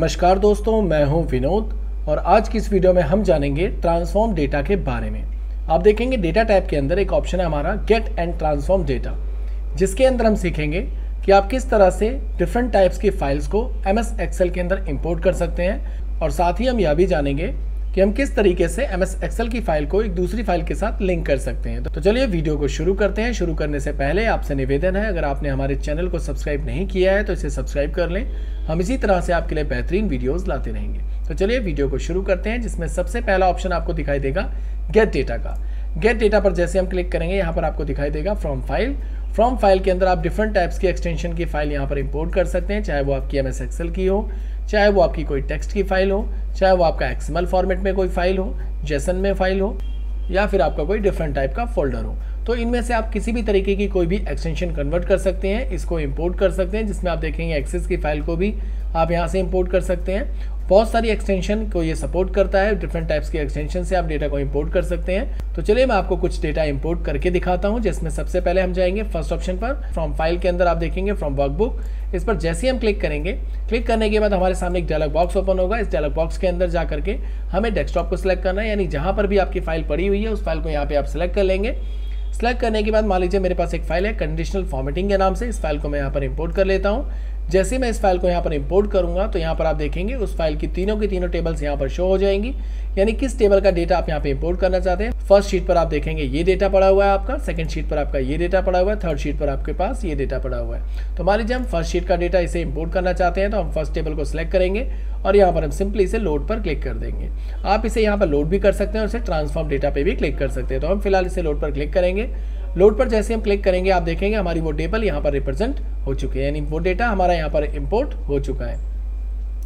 नमस्कार दोस्तों, मैं हूँ विनोद और आज की इस वीडियो में हम जानेंगे ट्रांसफॉर्म डेटा के बारे में। आप देखेंगे डेटा टाइप के अंदर एक ऑप्शन है हमारा गेट एंड ट्रांसफॉर्म डेटा जिसके अंदर हम सीखेंगे कि आप किस तरह से डिफरेंट टाइप्स की फाइल्स को एम एस के अंदर इम्पोर्ट कर सकते हैं और साथ ही हम यह भी जानेंगे कि हम किस तरीके से एम एस एक्सेल की फ़ाइल को एक दूसरी फ़ाइल के साथ लिंक कर सकते हैं। तो चलिए वीडियो को शुरू करते हैं। शुरू करने से पहले आपसे निवेदन है, अगर आपने हमारे चैनल को सब्सक्राइब नहीं किया है तो इसे सब्सक्राइब कर लें। हम इसी तरह से आपके लिए बेहतरीन वीडियोस लाते रहेंगे। तो चलिए वीडियो को शुरू करते हैं, जिसमें सबसे पहला ऑप्शन आपको दिखाई देगा गेट डेटा का। गेट डेटा पर जैसे हम क्लिक करेंगे, यहाँ पर आपको दिखाई देगा फ्रॉम फ़ाइल फ्रॉम फ़ाइल के अंदर आप डिफरेंट टाइप्स की एक्सटेंशन की फ़ाइल यहाँ पर इंपोर्ट कर सकते हैं, चाहे वो आपकी एम एस की हो चाहे वो आपकी कोई टेक्स्ट की फ़ाइल हो, चाहे वो आपका एक्सएमएल फॉर्मेट में कोई फ़ाइल हो जेसन में फ़ाइल हो, या फिर आपका कोई डिफरेंट टाइप का फोल्डर हो। तो इनमें से आप किसी भी तरीके की कोई भी एक्सटेंशन कन्वर्ट कर सकते हैं, इसको इम्पोर्ट कर सकते हैं, जिसमें आप देखेंगे एक्सेस की फ़ाइल को भी आप यहाँ से इम्पोर्ट कर सकते हैं। बहुत सारी एक्सटेंशन को ये सपोर्ट करता है डिफरेंट टाइप्स के एक्सटेंशन से आप डेटा को इंपोर्ट कर सकते हैं। तो चलिए मैं आपको कुछ डेटा इंपोर्ट करके दिखाता हूँ, जिसमें सबसे पहले हम जाएँगे फ़र्स्ट ऑप्शन पर। फ्रॉम फ़ाइल के अंदर आप देखेंगे फ्रॉम वर्कबुक इस पर जैसे ही हम क्लिक करेंगे, क्लिक करने के बाद हमारे सामने एक डायलॉग बॉक्स ओपन होगा। इस डायलॉग बॉक्स के अंदर जा करके हमें डेस्कटॉप को सिलेक्ट करना है, यानी जहाँ पर भी आपकी फ़ाइल पड़ी हुई है, उस फ़ाइल को यहाँ पर आप सिलेक्ट कर लेंगे। सेलेक्ट करने के बाद मान लीजिए मेरे पास एक फ़ाइल है कंडीशनल फॉर्मेटिंग के नाम से। इस फ़ाइल को मैं यहाँ पर इम्पोर्ट कर लेता हूँ। जैसे मैं इस फ़ाइल को यहाँ पर इंपोर्ट करूँगा तो यहाँ पर आप देखेंगे उस फ़ाइल की तीनों की तीनों टेबल्स यहाँ पर शो हो जाएँगी। यानी किस टेबल का डेटा आप यहाँ पे इंपोर्ट करना चाहते हैं? फ़र्स्ट शीट पर आप देखेंगे ये डेटा पड़ा हुआ है आपका सेकंड शीट पर आपका ये डेटा पड़ा हुआ है थर्ड शीट पर आपके पास ये डेटा पड़ा हुआ है। तो मान लीजिए हम फ़र्स्ट शीट का डेटा इसे इंपोर्ट करना चाहते हैं तो हम फ़र्स्ट टेबल को सिलेक्ट करेंगे और यहाँ पर हम सिंपली इसे लोड पर क्लिक कर देंगे। आप इसे यहाँ पर लोड भी कर सकते हैं और इसे ट्रांसफॉर्म डेटा पे भी क्लिक कर सकते हैं। तो हम फ़िलहाल इसे लोड पर क्लिक करेंगे। लोड पर जैसे हम क्लिक करेंगे, आप देखेंगे हमारी वो टेबल यहाँ पर रिप्रेजेंट हो चुके हैं। यानी वो डेटा हमारा यहाँ पर इम्पोर्ट हो चुका है।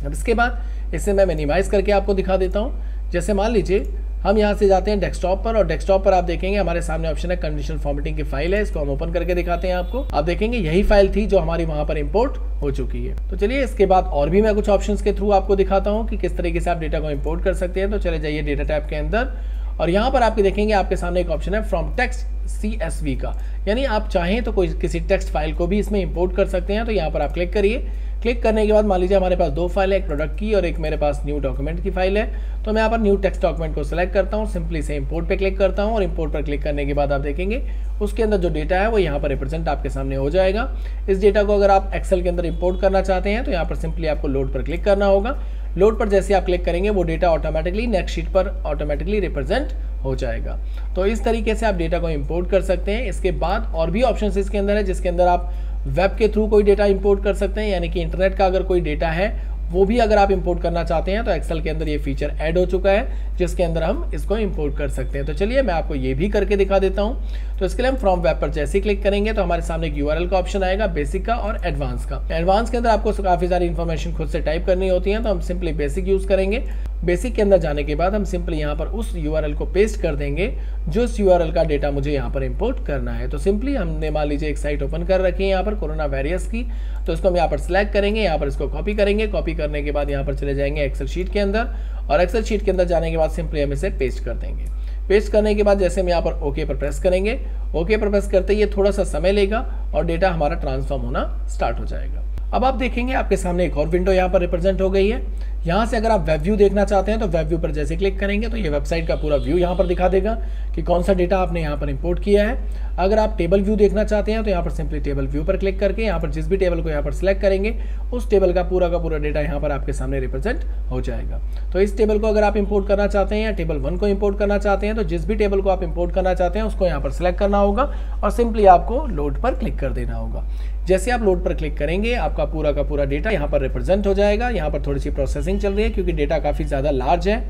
अब इसके बाद इसे मैं मिनिमाइज करके आपको दिखा देता हूँ। जैसे मान लीजिए, हम यहाँ से जाते हैं डेस्कटॉप पर और डेस्कटॉप पर आप देखेंगे हमारे सामने ऑप्शन है कंडीशनल फॉर्मेटिंग की फ़ाइल है। इसको हम ओपन करके दिखाते हैं आपको। आप देखेंगे यही फ़ाइल थी जो हमारी वहाँ पर इंपोर्ट हो चुकी है। तो चलिए इसके बाद और भी मैं कुछ ऑप्शंस के थ्रू आपको दिखाता हूँ कि किस तरीके से आप डेटा को इम्पोर्ट कर सकते हैं। तो चले जाइए डेटा टैप के अंदर और यहाँ पर आपके देखेंगे आपके सामने एक ऑप्शन है from text C S V का। यानी आप चाहें तो कोई किसी टेक्स्ट फ़ाइल को भी इसमें इंपोर्ट कर सकते हैं तो यहाँ पर आप क्लिक करिए। क्लिक करने के बाद मान लीजिए हमारे पास दो फ़ाइल है, एक प्रोडक्ट की और एक मेरे पास न्यू डॉक्यूमेंट की फ़ाइल है। तो मैं यहाँ पर न्यू टेक्स्ट डॉक्यूमेंट को सिलेक्ट करता हूँ सिंपली से इंपोर्ट पे क्लिक करता हूँ और इंपोर्ट पर क्लिक करने के बाद आप देखेंगे, उसके अंदर जो डेटा है वो यहाँ पर रिप्रेजेंट आपके सामने हो जाएगा। इस डेटा को अगर आप एक्सेल के अंदर इंपोर्ट करना चाहते हैं तो यहाँ पर सिंपली आपको लोड पर क्लिक करना होगा। लोड पर जैसे आप क्लिक करेंगे, वो डेटा ऑटोमेटिकली नेक्स्ट शीट पर ऑटोमेटिकली रिप्रेजेंट हो जाएगा। तो इस तरीके से आप डेटा को इंपोर्ट कर सकते हैं। इसके बाद और भी ऑप्शन इसके अंदर है, जिसके अंदर आप वेब के थ्रू कोई डेटा इंपोर्ट कर सकते हैं, यानी कि इंटरनेट का अगर कोई डेटा है, वो भी अगर आप इंपोर्ट करना चाहते हैं तो एक्सेल के अंदर ये फीचर ऐड हो चुका है, जिसके अंदर हम इसको इंपोर्ट कर सकते हैं। तो चलिए मैं आपको ये भी करके दिखा देता हूँ। तो इसके लिए हम फ्रॉम वेब पर जैसे ही क्लिक करेंगे तो हमारे सामने एक यूआरएल का ऑप्शन आएगा बेसिक का और एडवांस का। एडवांस के अंदर आपको काफ़ी सारी इन्फॉर्मेशन खुद से टाइप करनी होती है तो हम सिंपली बेसिक यूज़ करेंगे। बेसिक के अंदर जाने के बाद हम सिंपली यहाँ पर उस यूआरएल को पेस्ट कर देंगे, जो इस यू का डेटा मुझे यहाँ पर इम्पोर्ट करना है। तो सिंपली हमने मान लीजिए एक साइट ओपन कर रखी है यहाँ पर कोरोना वायरस की तो इसको हम यहाँ पर सिलेक्ट करेंगे, यहाँ पर इसको कॉपी करेंगे। कॉपी करने के बाद यहाँ पर चले जाएँगे एक्सेल शीट के अंदर और एक्सेल शीट के अंदर जाने के बाद सिंपली हम इसे पेस्ट कर देंगे। पेस्ट करने के बाद जैसे हम यहाँ पर ओके पर प्रेस करेंगे ओके पर प्रेस करते ही थोड़ा सा समय लेगा और डेटा हमारा ट्रांसफॉर्म होना स्टार्ट हो जाएगा। अब आप देखेंगे आपके सामने एक और विंडो यहाँ पर रिप्रेजेंट हो गई है। यहाँ से अगर आप वेब व्यू देखना चाहते हैं तो वेब व्यू पर जैसे क्लिक करेंगे तो ये वेबसाइट का पूरा व्यू यहाँ पर दिखा देगा कि कौन सा डेटा आपने यहाँ पर इंपोर्ट किया है। अगर आप टेबल व्यू देखना चाहते हैं तो यहाँ पर सिंपली टेबल व्यू पर क्लिक करके यहाँ पर जिस भी टेबल को यहाँ पर सिलेक्ट करेंगे, उस टेबल का पूरा का पूरा डेटा यहाँ पर आपके सामने रिप्रेजेंट हो जाएगा। तो इस टेबल को अगर आप इंपोर्ट करना चाहते हैं या टेबल वन को इंपोर्ट करना चाहते हैं तो जिस भी टेबल को आप इंपोर्ट करना चाहते हैं, उसको यहाँ पर सिलेक्ट करना होगा और सिंपली आपको लोड पर क्लिक कर देना होगा। जैसे आप लोड पर क्लिक करेंगे, आपका पूरा का पूरा डेटा यहाँ पर रिप्रेजेंट हो जाएगा। यहाँ पर थोड़ी सी प्रोसेसिंग चल रही है क्योंकि डेटा काफ़ी ज़्यादा लार्ज है।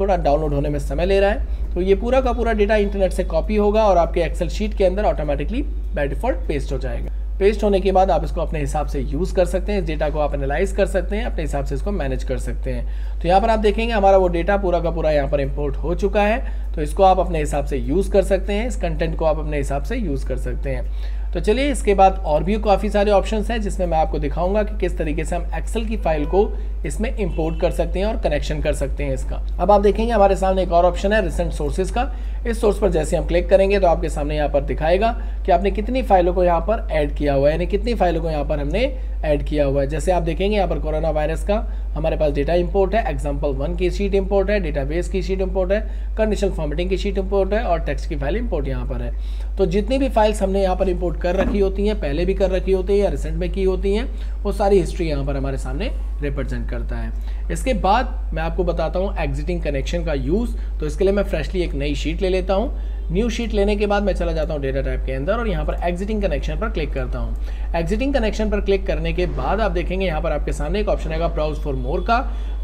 थोड़ा डाउनलोड होने में समय ले रहा है। तो ये पूरा का पूरा डेटा इंटरनेट से कॉपी होगा और आपके एक्सेल शीट के अंदर ऑटोमेटिकली बाय डिफ़ॉल्ट पेस्ट हो जाएगा। पेस्ट होने के बाद आप इसको अपने हिसाब से यूज़ कर सकते हैं। इस डेटा को आप एनालाइज कर सकते हैं, अपने हिसाब से इसको मैनेज कर सकते हैं। तो यहाँ पर आप देखेंगे हमारा वो डेटा पूरा का पूरा यहाँ पर इंपोर्ट हो चुका है। तो इसको आप अपने हिसाब से यूज़ कर सकते हैं। इस कंटेंट को आप अपने हिसाब से यूज़ कर सकते हैं। तो चलिए, इसके बाद और भी काफ़ी सारे ऑप्शन हैं, जिसमें मैं आपको दिखाऊँगा कि किस तरीके से हम एक्सेल की फ़ाइल को इसमें इंपोर्ट कर सकते हैं और कनेक्शन कर सकते हैं इसका। अब आप देखेंगे हमारे सामने एक और ऑप्शन है रिसेंट सोर्सेज का। इस सोर्स पर जैसे हम क्लिक करेंगे तो आपके सामने यहाँ पर दिखाएगा कि आपने कितनी फाइलों को यहाँ पर ऐड किया हुआ है, यानी कितनी फाइलों को यहाँ पर हमने ऐड किया हुआ है। जैसे आप देखेंगे यहाँ पर कोरोना वायरस का हमारे पास डेटा इंपोर्ट है एग्ज़ाम्पल वन की शीट इंपोर्ट है डेटाबेस की शीट इंपोर्ट है कंडीशनल फॉर्मेटिंग की शीट इंपोर्ट है और टेक्स्ट की फ़ाइल इंपोर्ट यहाँ पर है। तो जितनी भी फाइल्स हमने यहाँ पर इंपोर्ट कर रखी होती हैं, पहले भी कर रखी होती है या रिसेंट में की होती हैं, वो सारी हिस्ट्री यहाँ पर हमारे सामने रिप्रेजेंट करता है। इसके बाद मैं आपको बताता हूँ एग्जिटिंग कनेक्शन का यूज़ तो इसके लिए मैं फ्रेशली एक नई शीट ले लेता हूँ। न्यू शीट लेने के बाद मैं चला जाता हूँ डेटा टाइप के अंदर और यहाँ पर एग्जिटिंग कनेक्शन पर क्लिक करता हूँ। एग्जिटिंग कनेक्शन पर क्लिक करने के बाद आप देखेंगे यहाँ पर आपके सामने एक ऑप्शन आएगा ब्राउज फॉर मोर का।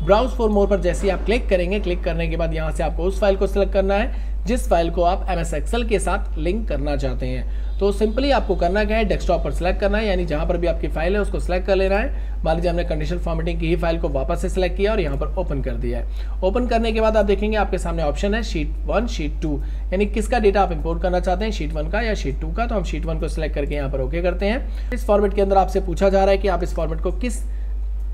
ब्राउज फॉर मोर पर जैसे ही आप क्लिक करेंगे क्लिक करने के बाद यहाँ से आपको उस फ़ाइल को सिलेक्ट करना है। जिस फ़ाइल को आप एम के साथ लिंक करना चाहते हैं। तो सिंपली आपको करना क्या है, डेस्कटॉप पर सिलेक्ट करना है, यानी जहाँ पर भी आपकी फ़ाइल है उसको सिलेक्ट कर लेना है। मान लीजिए हमने कंडीशन फॉर्मेटिंग की ही फ़ाइल को वापस से सिलेक्ट किया और यहाँ पर ओपन कर दिया है। ओपन करने के बाद आप देखेंगे आपके सामने ऑप्शन है शीट वन शीट टू यानी किसका डेटा आप इंपोर्ट करना चाहते हैं शीट वन का या शीट टू का? तो हम शीट वन को सिलेक्ट करके यहाँ पर ओके करते हैं। इस फॉर्मेट के अंदर आपसे पूछा जा रहा है कि आप इस फॉर्मेट को किस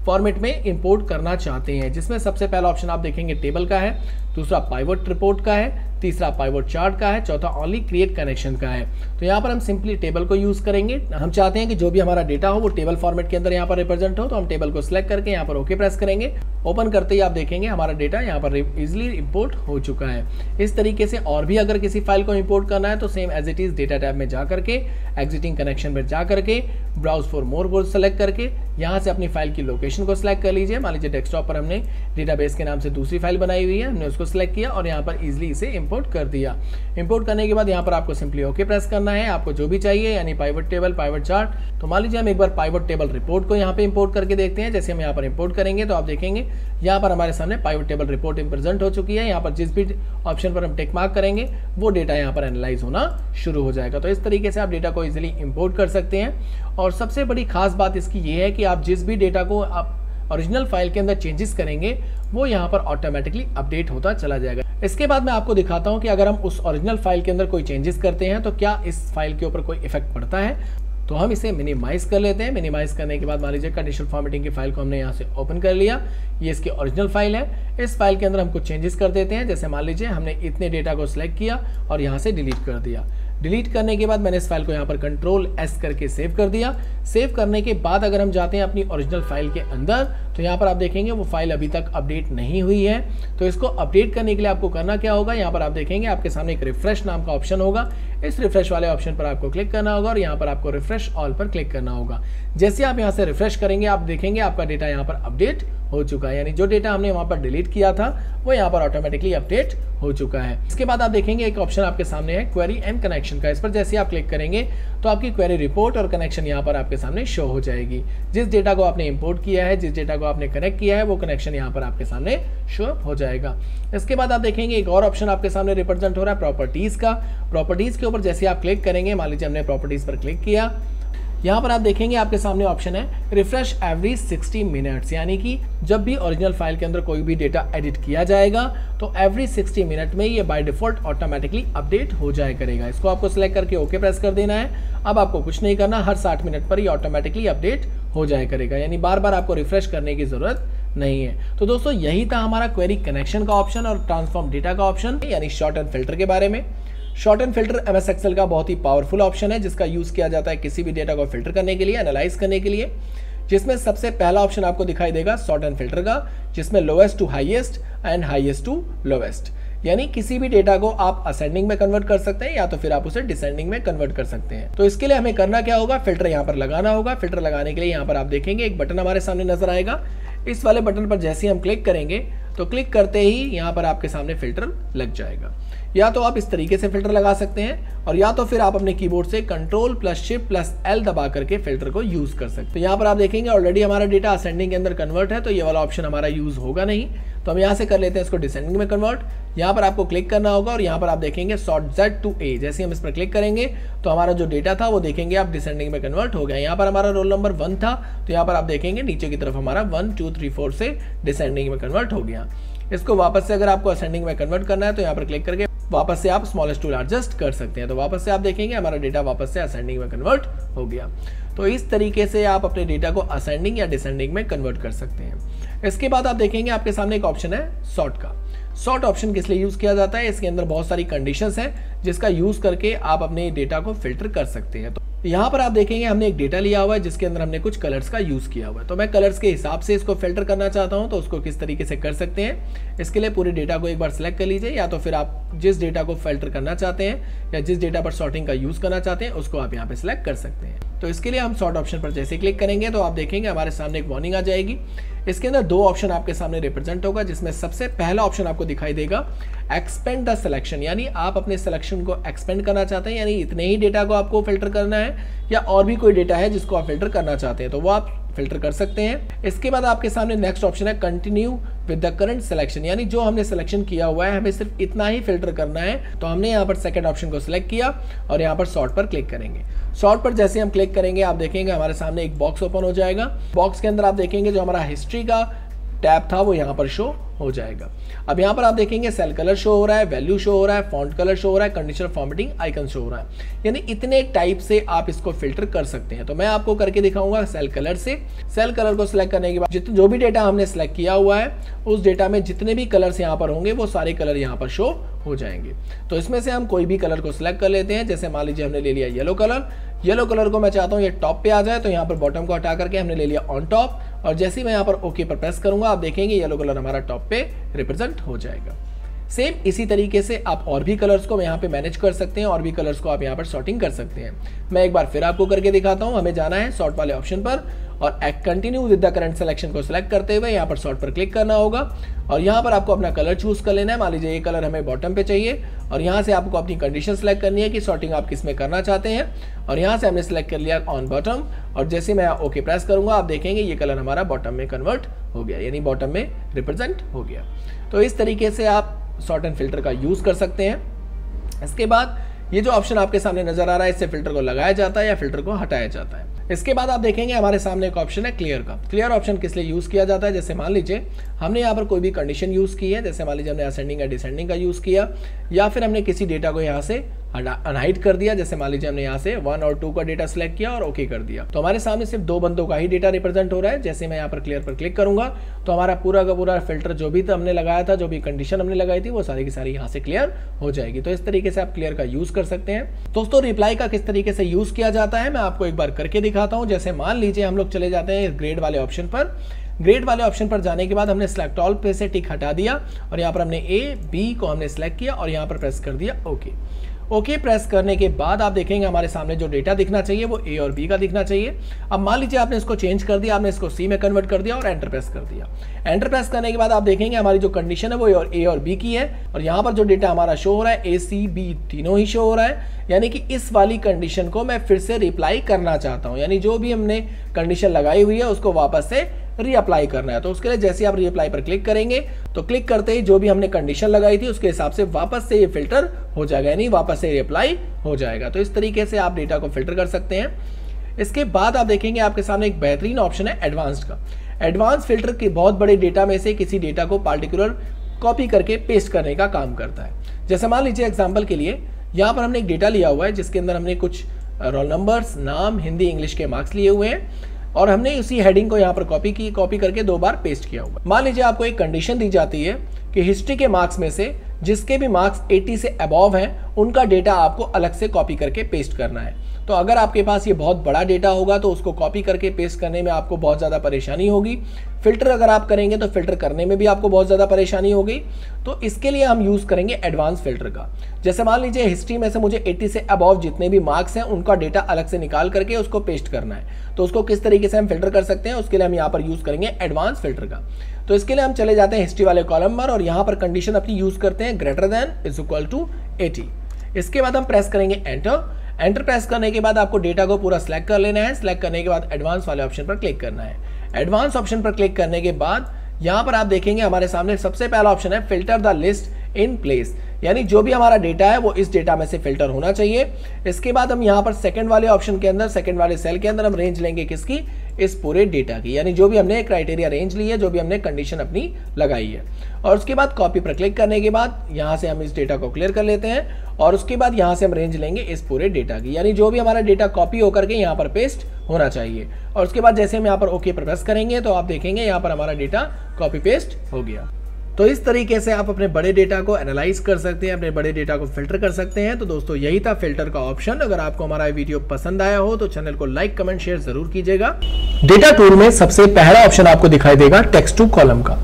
फॉर्मेट में इंपोर्ट करना चाहते हैं। जिसमें सबसे पहला ऑप्शन आप देखेंगे टेबल का है, दूसरा पाइवट रिपोर्ट का है तीसरा पाइवट चार्ट का है, चौथा ओनली क्रिएट कनेक्शन का है। तो यहाँ पर हम सिंपली टेबल को यूज़ करेंगे। हम चाहते हैं कि जो भी हमारा डेटा हो, वो टेबल फॉर्मेट के अंदर यहाँ पर रिप्रेजेंट हो तो हम टेबल को सिलेक्ट करके यहाँ पर ओके प्रेस करेंगे। ओपन करते ही आप देखेंगे हमारा डेटा यहाँ पर इजिली इम्पोर्ट हो चुका है। इस तरीके से और भी अगर किसी फ़ाइल को इम्पोर्ट करना है तो same as it is data tab में जा करके एग्जिटिंग कनेक्शन पर जा करके ब्राउज फॉर मोर को सेलेक्ट करके, यहाँ से अपनी फ़ाइल की लोकेशन को सिलेक्ट कर लीजिए। मान लीजिए डेस्कटॉप पर हमने डेटाबेस के नाम से दूसरी फ़ाइल बनाई हुई है, हमने उसको सिलेक्ट किया और यहाँ पर इजिली इसे इम्पोर्ट कर दिया। इंपोर्ट करने के बाद यहाँ पर आपको सिंपली ओके प्रेस करना है। आपको जो भी चाहिए, यानी पाइवट टेबल पाइवट चार्ट तो मान लीजिए हम एक बार पाइवट टेबल रिपोर्ट को यहाँ पे इंपोर्ट करके देखते हैं। जैसे हम यहाँ पर इंपोर्ट करेंगे तो आप देखेंगे, यहाँ पर हमारे सामने पाइवट टेबल रिपोर्ट प्रेजेंट हो चुकी है। यहाँ पर जिस भी ऑप्शन पर हम टेक मार्क करेंगे, वो डेटा यहाँ पर एनालाइज होना शुरू हो जाएगा। तो इस तरीके से आप डेटा को इजिली इंपोर्ट कर सकते हैं। और सबसे बड़ी खास बात इसकी ये है कि आप जिस भी डेटा को आप ओरिजिनल फ़ाइल के अंदर चेंजेस करेंगे वो यहाँ पर ऑटोमेटिकली अपडेट होता चला जाएगा। इसके बाद मैं आपको दिखाता हूँ कि अगर हम उस ओरिजिनल फ़ाइल के अंदर कोई चेंजेस करते हैं तो क्या इस फ़ाइल के ऊपर कोई इफ़ेक्ट पड़ता है? तो हम इसे मिनिमाइज कर लेते हैं। मिनिमाइज करने के बाद मान लीजिए कंडीशनल फॉर्मेटिंग की फ़ाइल को हमने यहाँ से ओपन कर लिया। ये इसकी ओरिजिनल फ़ाइल है। इस फ़ाइल के अंदर हम कुछ चेंजेस कर देते हैं। जैसे मान लीजिए हमने इतने डेटा को सिलेक्ट किया और यहाँ से डिलीट कर दिया। डिलीट करने के बाद मैंने इस फ़ाइल को यहाँ पर कंट्रोल एस करके सेव कर दिया। सेव करने के बाद अगर हम जाते हैं अपनी ओरिजिनल फ़ाइल के अंदर तो यहाँ पर आप देखेंगे वो फ़ाइल अभी तक अपडेट नहीं हुई है। तो इसको अपडेट करने के लिए आपको करना क्या होगा? यहाँ पर आप देखेंगे आपके सामने एक रिफ्रेश नाम का ऑप्शन होगा। इस रिफ्रेश वाले ऑप्शन पर आपको क्लिक करना होगा और यहाँ पर आपको रिफ्रेश ऑल पर क्लिक करना होगा। जैसे आप यहाँ से रिफ्रेश करेंगे, आप देखेंगे आपका डेटा यहाँ पर अपडेट हो चुका है। यानी जो डेटा हमने वहाँ पर डिलीट किया था, वो यहाँ पर ऑटोमेटिकली अपडेट हो चुका है। इसके बाद आप देखेंगे एक ऑप्शन आपके सामने है क्वेरी एंड कनेक्शन का। इस पर जैसे आप क्लिक करेंगे तो आपकी क्वेरी रिपोर्ट और कनेक्शन यहाँ पर आपके सामने शो हो जाएगी। जिस डेटा को आपने इंपोर्ट किया है, जिस डेटा को आपने कनेक्ट किया है, वो कनेक्शन यहाँ पर आपके सामने शो हो जाएगा। इसके बाद आप देखेंगे एक और ऑप्शन आपके सामने रिप्रेजेंट हो रहा है प्रॉपर्टीज़ का। प्रॉपर्टीज़ के ऊपर जैसे आप क्लिक करेंगे, मान लीजिए हमने प्रॉपर्टीज़ पर क्लिक किया यहाँ पर आप देखेंगे आपके सामने ऑप्शन है रिफ्रेश एवरी 60 मिनट्स यानी कि जब भी ओरिजिनल फ़ाइल के अंदर कोई भी डेटा एडिट किया जाएगा तो एवरी 60 मिनट में ये बाय डिफ़ॉल्ट ऑटोमेटिकली अपडेट हो जाए करेगा। इसको आपको सिलेक्ट करके ओके प्रेस कर देना है। अब आपको कुछ नहीं करना, हर 60 मिनट पर ये ऑटोमेटिकली अपडेट हो जाए करेगा। यानी बार बार आपको रिफ्रेश करने की ज़रूरत नहीं है। तो दोस्तों, यही था हमारा क्वेरी कनेक्शन का ऑप्शन और ट्रांसफॉर्म डेटा का ऑप्शन यानी शॉर्ट एंड फ़िल्टर के बारे में। शॉर्ट एंड फ़िल्टर एम का बहुत ही पावरफुल ऑप्शन है, जिसका यूज़ किया जाता है किसी भी डेटा को फ़िल्टर करने के लिए एनालाइज करने के लिए, जिसमें सबसे पहला ऑप्शन आपको दिखाई देगा शॉर्ट एंड फ़िल्टर का, जिसमें lowest to highest and highest to lowest यानी किसी भी डेटा को आप असेंडिंग में कन्वर्ट कर सकते हैं, या तो फिर आप उसे डिसेंडिंग में कन्वर्ट कर सकते हैं। तो इसके लिए हमें करना क्या होगा? फ़िल्टर यहाँ पर लगाना होगा। फ़िल्टर लगाने के लिए यहाँ पर आप देखेंगे, एक बटन हमारे सामने नज़र आएगा। इस वाले बटन पर जैसे ही हम क्लिक करेंगे तो क्लिक करते ही यहाँ पर आपके सामने फ़िल्टर लग जाएगा। या तो आप इस तरीके से फ़िल्टर लगा सकते हैं, और या तो फिर आप अपने कीबोर्ड से control plus shift plus L दबा करके फ़िल्टर को यूज़ कर सकते हैं। यहाँ पर आप देखेंगे ऑलरेडी हमारा डेटा असेंडिंग के अंदर कन्वर्ट है तो ये वाला ऑप्शन हमारा यूज़ होगा नहीं। तो हम यहाँ से कर लेते हैं इसको डिसेंडिंग में कन्वर्ट यहाँ पर आपको क्लिक करना होगा और यहाँ पर आप देखेंगे शॉर्ट जेड टू ए जैसे हम इस पर क्लिक करेंगे तो हमारा जो डेटा था वो देखेंगे आप डिसेंडिंग में कन्वर्ट हो गया। यहाँ पर हमारा रोल नंबर वन था तो यहाँ पर आप देखेंगे नीचे की तरफ़ हमारा वन टू थ्री फोर से डिसेंडिंग में कन्वर्ट हो गया। इसको वापस से अगर आपको असेंडिंग में कन्वर्ट करना है तो यहाँ पर क्लिक करके वापस से आप स्मॉलेस्ट टू लार्जेस्ट कर सकते हैं। तो वापस से आप देखेंगे हमारा डेटा वापस से असेंडिंग में कन्वर्ट हो गया। तो इस तरीके से आप अपने डेटा को असेंडिंग या डिसेंडिंग में कन्वर्ट कर सकते हैं। इसके बाद आप देखेंगे आपके सामने एक ऑप्शन है सॉर्ट का। सॉर्ट ऑप्शन किस लिए यूज़ किया जाता है? इसके अंदर बहुत सारी कंडीशंस हैं, जिसका यूज़ करके आप अपने डेटा को फ़िल्टर कर सकते हैं। तो यहाँ पर आप देखेंगे हमने एक डेटा लिया हुआ है, जिसके अंदर हमने कुछ कलर्स का यूज़ किया हुआ है। तो मैं कलर्स के हिसाब से इसको फ़िल्टर करना चाहता हूँ तो उसको किस तरीके से कर सकते हैं, इसके लिए पूरे डेटा को एक बार सेलेक्ट कर लीजिए, या तो फिर आप जिस डेटा को फ़िल्टर करना चाहते हैं, या जिस डेटा पर सॉर्टिंग का यूज़ करना चाहते हैं, उसको आप यहाँ पे सिलेक्ट कर सकते हैं। तो इसके लिए हम शॉर्ट ऑप्शन पर जैसे क्लिक करेंगे तो आप देखेंगे हमारे सामने एक वार्निंग आ जाएगी। इसके अंदर दो ऑप्शन आपके सामने रिप्रेजेंट होगा, जिसमें सबसे पहला ऑप्शन आपको दिखाई देगा एक्सपेंड द सिलेक्शन यानी आप अपने सिलेक्शन को एक्सपेंड करना चाहते हैं, यानी इतने ही डेटा को आपको फ़िल्टर करना है, या और भी कोई डेटा है जिसको आप फ़िल्टर करना चाहते हैं तो वो आप फ़िल्टर कर सकते हैं। इसके बाद आपके सामने नेक्स्ट ऑप्शन है continue with the current selection यानी जो हमने सिलेक्शन किया हुआ है, हमें सिर्फ़ इतना ही फ़िल्टर करना है तो हमने यहाँ पर सेकंड ऑप्शन को सिलेक्ट किया और यहाँ पर शॉर्ट पर क्लिक करेंगे। शॉर्ट पर जैसे हम क्लिक करेंगे, आप देखेंगे हमारे सामने एक बॉक्स ओपन हो जाएगा। बॉक्स के अंदर आप देखेंगे जो हमारा हिस्ट्री का टैब था, वो यहाँ पर शो हो जाएगा। अब यहाँ पर आप देखेंगे सेल कलर शो हो रहा है वैल्यू शो हो रहा है फॉन्ट कलर शो हो रहा है कंडीशनर फॉर्मेटिंग आइकन शो हो रहा है। यानी इतने टाइप से आप इसको फ़िल्टर कर सकते हैं। तो मैं आपको करके दिखाऊँगा सेल कलर से। सेल कलर को सिलेक्ट करने के बाद जितने जो भी डेटा हमने सेलेक्ट किया हुआ है, उस डेटा में जितने भी कलर्स यहाँ पर होंगे, वो सारे कलर यहाँ पर शो हो जाएँगे। तो इसमें से हम कोई भी कलर को सिलेक्ट कर लेते हैं। जैसे मान लीजिए हमने ले लिया येलो कलर येलो कलर को मैं चाहता हूँ ये टॉप पे आ जाए तो यहाँ पर बॉटम को हटा करके हमने ले लिया ऑन टॉप और जैसे ही मैं यहाँ पर ओके पर प्रेस करूँगा, आप देखेंगे येलो कलर हमारा टॉप पे रिप्रेजेंट हो जाएगा। सेम इसी तरीके से आप और भी कलर्स को यहाँ पे मैनेज कर सकते हैं, और भी कलर्स को आप यहाँ पर शॉर्टिंग कर सकते हैं। मैं एक बार फिर आपको करके दिखाता हूँ, हमें जाना है शॉर्ट वाले ऑप्शन पर, और continue with the current selection को सिलेक्ट करते हुए यहाँ पर शॉर्ट पर क्लिक करना होगा। और यहाँ पर आपको अपना कलर चूज़ कर लेना है। मान लीजिए ये कलर हमें बॉटम पे चाहिए, और यहाँ से आपको अपनी कंडीशन सेलेक्ट करनी है कि शॉर्टिंग आप किसमें करना चाहते हैं। और यहाँ से हमने सेलेक्ट कर लिया ऑन बॉटम और जैसे मैं ओके प्रेस करूँगा, आप देखेंगे ये कलर हमारा बॉटम में कन्वर्ट हो गया, यानी बॉटम में रिप्रेजेंट हो गया। तो इस तरीके से आप सॉर्ट एंड फ़िल्टर का यूज़ कर सकते हैं। इसके बाद ये जो ऑप्शन आपके सामने नज़र आ रहा है, इससे फ़िल्टर को लगाया जाता है या फ़िल्टर को हटाया जाता है। इसके बाद आप देखेंगे हमारे सामने एक ऑप्शन है क्लियर का क्लियर ऑप्शन किस लिए यूज़ किया जाता है? जैसे मान लीजिए, हमने यहाँ पर कोई भी कंडीशन यूज़ की है, जैसे मान लीजिए हमने असेंडिंग या डिसेंडिंग का यूज़ किया, या फिर हमने किसी डेटा को यहाँ से अनहाइड कर दिया, जैसे मान लीजिए हमने यहाँ से वन और टू का डेटा सिलेक्ट किया और ओके कर दिया। तो हमारे सामने सिर्फ़ दो बंदों का ही डेटा रिप्रेजेंट हो रहा है, जैसे मैं यहाँ पर क्लियर पर क्लिक करूँगा तो हमारा पूरा का पूरा फ़िल्टर जो भी हमने लगाया था, जो भी कंडीशन हमने लगाई थी, वो सारी की सारी यहाँ से क्लियर हो जाएगी। तो इस तरीके से आप क्लियर का यूज़ कर सकते हैं। दोस्तों रिप्लाई का किस तरीके से यूज़ किया जाता है, मैं आपको एक बार करके दिखाता हूँ। जैसे मान लीजिए हम लोग चले जाते हैं ग्रेड वाले ऑप्शन पर। ग्रेड वाले ऑप्शन पर जाने के बाद हमने सेलेक्ट ऑल पे से टिक हटा दिया और यहाँ पर हमने ए बी को हमने सेलेक्ट किया और यहाँ पर प्रेस कर दिया ओके ओके, प्रेस करने के बाद आप देखेंगे हमारे सामने जो डेटा दिखना चाहिए, वो ए और बी का दिखना चाहिए। अब मान लीजिए आपने इसको चेंज कर दिया, आपने इसको सी में कन्वर्ट कर दिया और एंटर प्रेस कर दिया। एंटर प्रेस करने के बाद आप देखेंगे हमारी जो कंडीशन है, वो ए और बी की है। और यहाँ पर जो डेटा हमारा शो हो रहा है ए सी बी तीनों ही शो हो रहा है। यानी कि इस वाली कंडीशन को मैं फिर से रिप्लाई करना चाहता हूँ। यानी जो भी हमने कंडीशन लगाई हुई है, उसको वापस से रीअप्लाई करना है। तो उसके लिए जैसे आप रीअप्लाई पर क्लिक करेंगे तो क्लिक करते ही जो भी हमने कंडीशन लगाई थी, उसके हिसाब से वापस से ये फ़िल्टर हो जाएगा। यानी वापस से रीअप्लाई हो जाएगा। तो इस तरीके से आप डेटा को फ़िल्टर कर सकते हैं। इसके बाद आप देखेंगे आपके सामने एक बेहतरीन ऑप्शन है एडवांस्ड का। एडवांस फ़िल्टर के बहुत बड़े डेटा में से किसी डेटा को पार्टिकुलर कॉपी करके पेस्ट करने का काम करता है। जैसे मान लीजिए एग्ज़ाम्पल के लिए, यहाँ पर हमने एक डेटा लिया हुआ है, जिसके अंदर हमने कुछ रोल नंबर्स नाम, हिंदी इंग्लिश के मार्क्स लिए हुए हैं। और हमने उसी हेडिंग को यहाँ पर कॉपी की कॉपी करके दो बार पेस्ट किया हुआ मान लीजिए आपको एक कंडीशन दी जाती है कि हिस्ट्री के मार्क्स में से जिसके भी मार्क्स 80 से अबव हैं, उनका डेटा आपको अलग से कॉपी करके पेस्ट करना है। तो अगर आपके पास ये बहुत बड़ा डेटा होगा तो उसको कॉपी करके पेस्ट करने में आपको बहुत ज़्यादा परेशानी होगी। फ़िल्टर अगर आप करेंगे तो फ़िल्टर करने में भी आपको बहुत ज़्यादा परेशानी होगी। तो इसके लिए हम यूज़ करेंगे एडवांस फ़िल्टर का। जैसे मान लीजिए हिस्ट्री में से मुझे 80 से अबव जितने भी मार्क्स हैं, उनका डेटा अलग से निकाल करके उसको पेस्ट करना है। तो उसको किस तरीके से हम फ़िल्टर कर सकते हैं, उसके लिए हम यहाँ पर यूज़ करेंगे एडवांस फ़िल्टर का। तो इसके लिए हम चले जाते हैं हिस्ट्री वाले कॉलम पर, और यहाँ पर कंडीशन अपनी यूज़ करते हैं greater than is equal to eighty इसके बाद हम प्रेस करेंगे एंटर एंटर प्रेस करने के बाद आपको डेटा को पूरा सिलेक्ट कर लेना है। सिलेक्ट करने के बाद एडवांस वाले ऑप्शन पर क्लिक करना है। एडवांस ऑप्शन पर क्लिक करने के बाद यहाँ पर आप देखेंगे हमारे सामने सबसे पहला ऑप्शन है filter the list in place यानी जो भी हमारा डेटा है, वो इस डेटा में से फ़िल्टर होना चाहिए। इसके बाद हम यहाँ पर सेकंड वाले ऑप्शन के अंदर सेकंड वाले सेल के अंदर हम रेंज लेंगे किसकी? इस पूरे डेटा की, यानी जो भी हमने क्राइटेरिया रेंज ली है, जो भी हमने कंडीशन अपनी लगाई है। और उसके बाद कॉपी पर क्लिक करने के बाद, यहाँ से हम इस डेटा को क्लियर कर लेते हैं और उसके बाद यहाँ से हम रेंज लेंगे इस पूरे डेटा की, यानी जो भी हमारा डेटा कॉपी होकर के यहाँ पर पेस्ट होना चाहिए। और उसके बाद जैसे हम यहाँ पर ओके पर प्रेस करेंगे तो आप देखेंगे यहाँ पर हमारा डेटा कॉपी पेस्ट हो गया। तो इस तरीके से आप अपने बड़े डेटा को एनालाइज कर सकते हैं, अपने बड़े डेटा को फ़िल्टर कर सकते हैं। तो दोस्तों, यही था फ़िल्टर का ऑप्शन अगर आपको हमारा वीडियो पसंद आया हो तो चैनल को लाइक कमेंट शेयर ज़रूर कीजिएगा। डेटा टूल में सबसे पहला ऑप्शन आपको दिखाई देगा टेक्स्ट टू कॉलम का।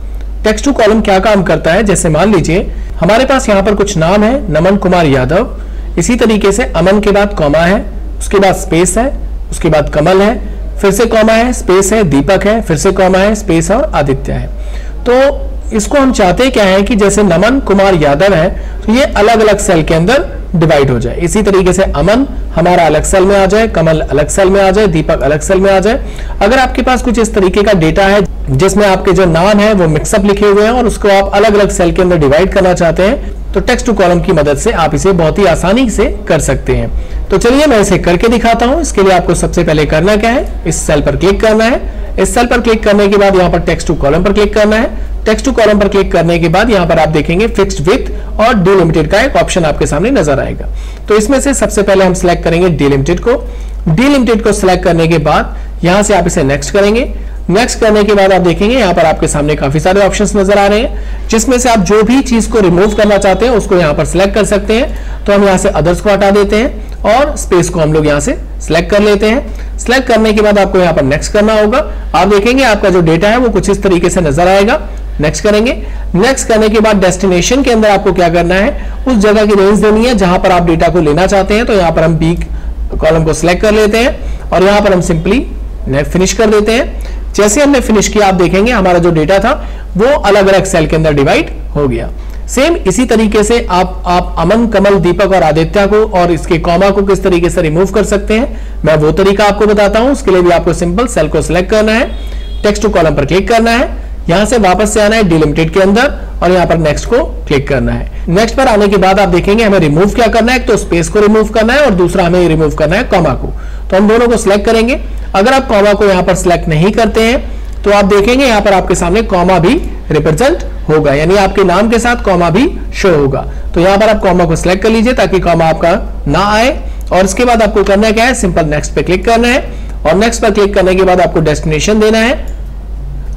टेक्स्ट टू कॉलम क्या काम करता है? जैसे मान लीजिए, हमारे पास यहाँ पर कुछ नाम है, नमन कुमार यादव। इसी तरीके से अमन के बाद कॉमा है, उसके बाद स्पेस है, उसके बाद कमल है, फिर से कॉमा है स्पेस है, दीपक है, फिर से कॉमा है स्पेस और आदित्य है। तो इसको हम चाहते क्या है कि जैसे नमन कुमार यादव है तो ये अलग अलग सेल के अंदर डिवाइड हो जाए। इसी तरीके से अमन हमारा अलग सेल में आ जाए, कमल अलग सेल में आ जाए, दीपक अलग सेल में आ जाए। अगर आपके पास कुछ इस तरीके का डेटा है, जिसमें आपके जो नाम है, वो मिक्सअप लिखे हुए हैं और उसको आप अलग अलग सेल के अंदर डिवाइड करना चाहते हैं तो टेक्स्ट टू कॉलम की मदद से आप इसे बहुत ही आसानी से कर सकते हैं। तो चलिए मैं इसे करके दिखाता हूँ। इसके लिए आपको सबसे पहले करना क्या है? इस सेल पर क्लिक करना है। इस सेल पर क्लिक करने के बाद यहाँ पर टेक्स्ट टू कॉलम पर क्लिक करना है। टेक्स्ट टू कॉलम पर क्लिक करने के बाद यहाँ पर आप देखेंगे फिक्स्ड विथ और डिलिमिटेड का एक ऑप्शन आपके सामने नज़र आएगा। तो इसमें से सबसे पहले हम सिलेक्ट करेंगे डिलिमिटेड को। डिलिमिटेड को सिलेक्ट करने के बाद यहाँ से आप इसे नेक्स्ट करेंगे। नेक्स्ट करने के बाद आप देखेंगे यहाँ पर आपके सामने काफ़ी सारे ऑप्शंस नज़र आ रहे हैं, जिसमें से आप जो भी चीज़ को रिमूव करना चाहते हैं उसको यहाँ पर सिलेक्ट कर सकते हैं। तो हम यहाँ से अदर्स को हटा देते हैं और स्पेस को हम लोग यहाँ से सिलेक्ट कर लेते हैं। सिलेक्ट करने के बाद आपको यहाँ पर नेक्स्ट करना होगा। आप देखेंगे आपका जो डेटा है वो कुछ इस तरीके से नज़र आएगा। नेक्स्ट करेंगे। नेक्स्ट करने के बाद डेस्टिनेशन के अंदर आपको क्या करना है? उस जगह की रेंज देनी है जहाँ पर आप डेटा को लेना चाहते हैं तो यहाँ पर हम बी कॉलम को सिलेक्ट कर लेते हैं और यहाँ पर हम सिंपली फिनिश कर देते हैं। जैसे हमने फिनिश किया, आप देखेंगे हमारा जो डेटा था, वो अलग अलग सेल के अंदर डिवाइड हो गया। सेम इसी तरीके से आप आप अमन, कमल, दीपक और आदित्य को और इसके कॉमा को किस तरीके से रिमूव कर सकते हैं, मैं वो तरीका आपको बताता हूँ। उसके लिए भी आपको सिंपल सेल को सिलेक्ट करना है। टेक्स्ट टू कॉलम पर क्लिक करना है। यहाँ से वापस से आना है डिलिमिटेड के अंदर और यहाँ पर नेक्स्ट को क्लिक करना है। नेक्स्ट पर आने के बाद आप देखेंगे हमें रिमूव क्या करना है तो स्पेस को रिमूव करना है और दूसरा हमें रिमूव करना है कॉमा को। तो हम दोनों को सिलेक्ट करेंगे। अगर आप कॉमा को यहाँ पर सिलेक्ट नहीं करते हैं तो आप देखेंगे यहाँ पर आपके सामने कॉमा भी रिप्रेजेंट होगा, यानी आपके नाम के साथ कॉमा भी शो होगा। तो यहाँ पर आप कॉमा को सिलेक्ट कर लीजिए ताकि कॉमा आपका ना आए। और इसके बाद आपको करना क्या है सिंपल नेक्स्ट पे क्लिक करना है। और नेक्स्ट पर क्लिक करने के बाद आपको डेस्टिनेशन देना है।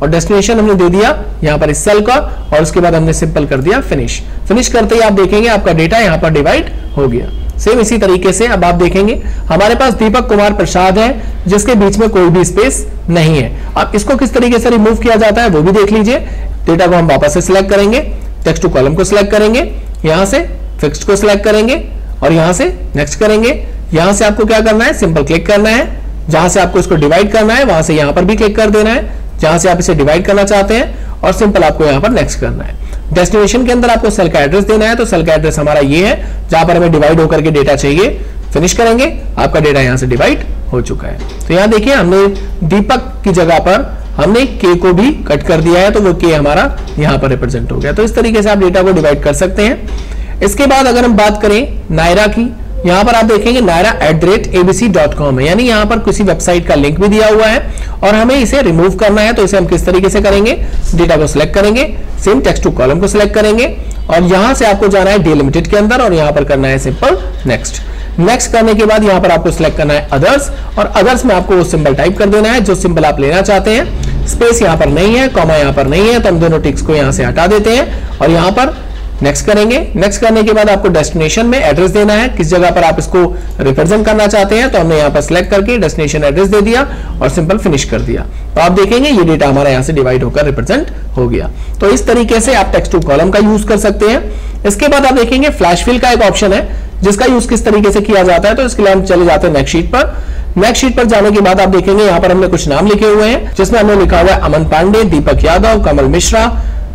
और डेस्टिनेशन हमने दे दिया यहाँ पर इस सेल का, और उसके बाद हमने सिंपल कर दिया फिनिश फिनिश करते ही आप देखेंगे आपका डेटा यहाँ पर डिवाइड हो गया। सेम इसी तरीके से अब आप देखेंगे, हमारे पास दीपक कुमार प्रसाद है, जिसके बीच में कोई भी स्पेस नहीं है। अब इसको किस तरीके से रिमूव किया जाता है वो भी देख लीजिए। डेटा को हम वापस से सिलेक्ट करेंगे टेक्स्ट टू कॉलम को सिलेक्ट करेंगे, यहाँ से फिक्स्ड को सिलेक्ट करेंगे, और यहाँ से नेक्स्ट करेंगे। यहाँ से आपको क्या करना है? सिंपल क्लिक करना है। जहाँ से आपको इसको डिवाइड करना है, वहाँ से यहाँ पर भी क्लिक कर देना है। जहाँ से आप इसे डिवाइड करना चाहते हैं और सिंपल आपको यहाँ पर नेक्स्ट करना है। डेस्टिनेशन के अंदर आपको सेल का एड्रेस देना है तो सेल का एड्रेस हमारा ये है, जहाँ पर हमें डिवाइड होकर के डेटा चाहिए। फिनिश करेंगे, आपका डेटा यहाँ से डिवाइड हो चुका है। तो यहाँ देखिए, हमने दीपक की जगह पर हमने के को भी कट कर दिया है तो वो के हमारा यहाँ पर रिप्रेजेंट हो गया। तो इस तरीके से आप डेटा को डिवाइड कर सकते हैं। इसके बाद अगर हम बात करें नायरा की यहाँ पर आप देखेंगे Naira at the rate ABC dot com है। यानी यहाँ पर किसी वेबसाइट का लिंक भी दिया हुआ है और हमें इसे रिमूव करना है तो इसे हम किस तरीके से करेंगे? डेटा को सिलेक्ट करेंगे सेम टेक्स्ट टू कॉलम को सिलेक्ट करेंगे और यहाँ से आपको जाना है डिलिमिटेड के अंदर और यहाँ पर करना है सिंपल नेक्स्ट नेक्स्ट करने के बाद यहाँ पर आपको सिलेक्ट करना है अदर्स और अदर्स में आपको वो सिंबल टाइप कर देना है, जो सिंबल आप लेना चाहते हैं। स्पेस यहाँ पर नहीं है कॉमा यहाँ पर नहीं है तो हम दोनों टिक्स को यहाँ से हटा देते हैं और यहाँ पर नेक्स्ट करेंगे। नेक्स्ट करने के बाद आपको डेस्टिनेशन में एड्रेस देना है। किस जगह पर आप इसको रिप्रेजेंट करना चाहते हैं तो हमने यहाँ पर सिलेक्ट करके डेस्टिनेशन एड्रेस दे दिया और सिंपल फिनिश कर दिया। तो आप देखेंगे ये डेटा हमारा यहाँ से डिवाइड होकर रिप्रेजेंट हो गया। तो इस तरीके से आप टेक्स्ट टू कॉलम का यूज़ कर सकते हैं। इसके बाद आप देखेंगे फ्लैश फिल का एक ऑप्शन है, जिसका यूज़ किस तरीके से किया जाता है तो इसके लिए हम चले जाते हैं नेक्स्ट शीट पर। नेक्स्ट शीट पर जाने के बाद आप देखेंगे यहाँ पर हमने कुछ नाम लिखे हुए हैं, जिसमें हमने लिखा हुआ है अमन पांडे, दीपक यादव, कमल मिश्रा,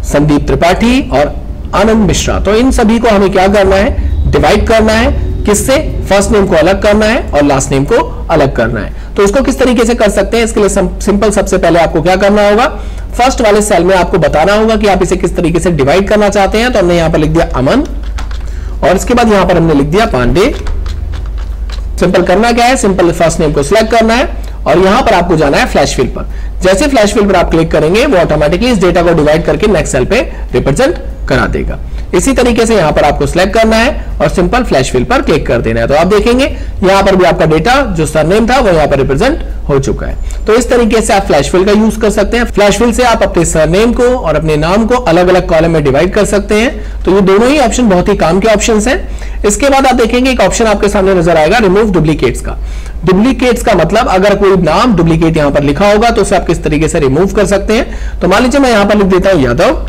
संदीप त्रिपाठी और आनंद मिश्रा। तो इन सभी को हमें क्या करना है? डिवाइड करना है। किससे? फ़र्स्ट नेम को अलग करना है और लास्ट नेम को अलग करना है। तो इसको किस तरीके से कर सकते हैं? इसके लिए सिंपल सबसे पहले आपको क्या करना होगा? फ़र्स्ट वाले सेल में आपको बताना होगा कि आप इसे किस तरीके से डिवाइड करना चाहते हैं। तो हमने यहाँ पर लिख दिया अमन। और इसके बाद यहाँ पर हमने लिख दिया पांडे। सिंपल करना क्या है? सिंपल फ़र्स्ट नेम को सिलेक्ट करना है। और यहाँ पर आपको जाना है फ्लैश फिल पर। जैसे फ्लैश फिल पर आप क्लिक करेंगे, वो ऑटोमेटिकली इस डेटा को डिवाइड करके नेक्स्ट सेल पे रिप्रेजेंट करा देगा। इसी तरीके से यहाँ पर आपको सिलेक्ट करना है और सिंपल फ्लैश फिल पर क्लिक कर देना है। तो आप देखेंगे, यहाँ पर भी आपका डेटा जो सरनेम था, वो यहाँ पर रिप्रेजेंट हो चुका है। तो इस तरीके से आप फ्लैश फिल का यूज़ कर सकते हैं। फ्लैश फिल से आप अपने सरनेम को और अपने नाम को अलग अलग कॉलम में डिवाइड कर सकते हैं। तो ये दोनों ही ऑप्शन बहुत ही काम के ऑप्शन है। इसके बाद आप देखेंगे, एक ऑप्शन आपके सामने नज़र आएगा रिमूव डुप्लीकेट्स का। डुप्लीकेट्स का मतलब अगर कोई नाम डुप्लीकेट यहाँ पर लिखा होगा तो उसे आप किस तरीके से रिमूव कर सकते हैं? तो मान लीजिए मैं यहाँ पर लिख देता हूँ यादव,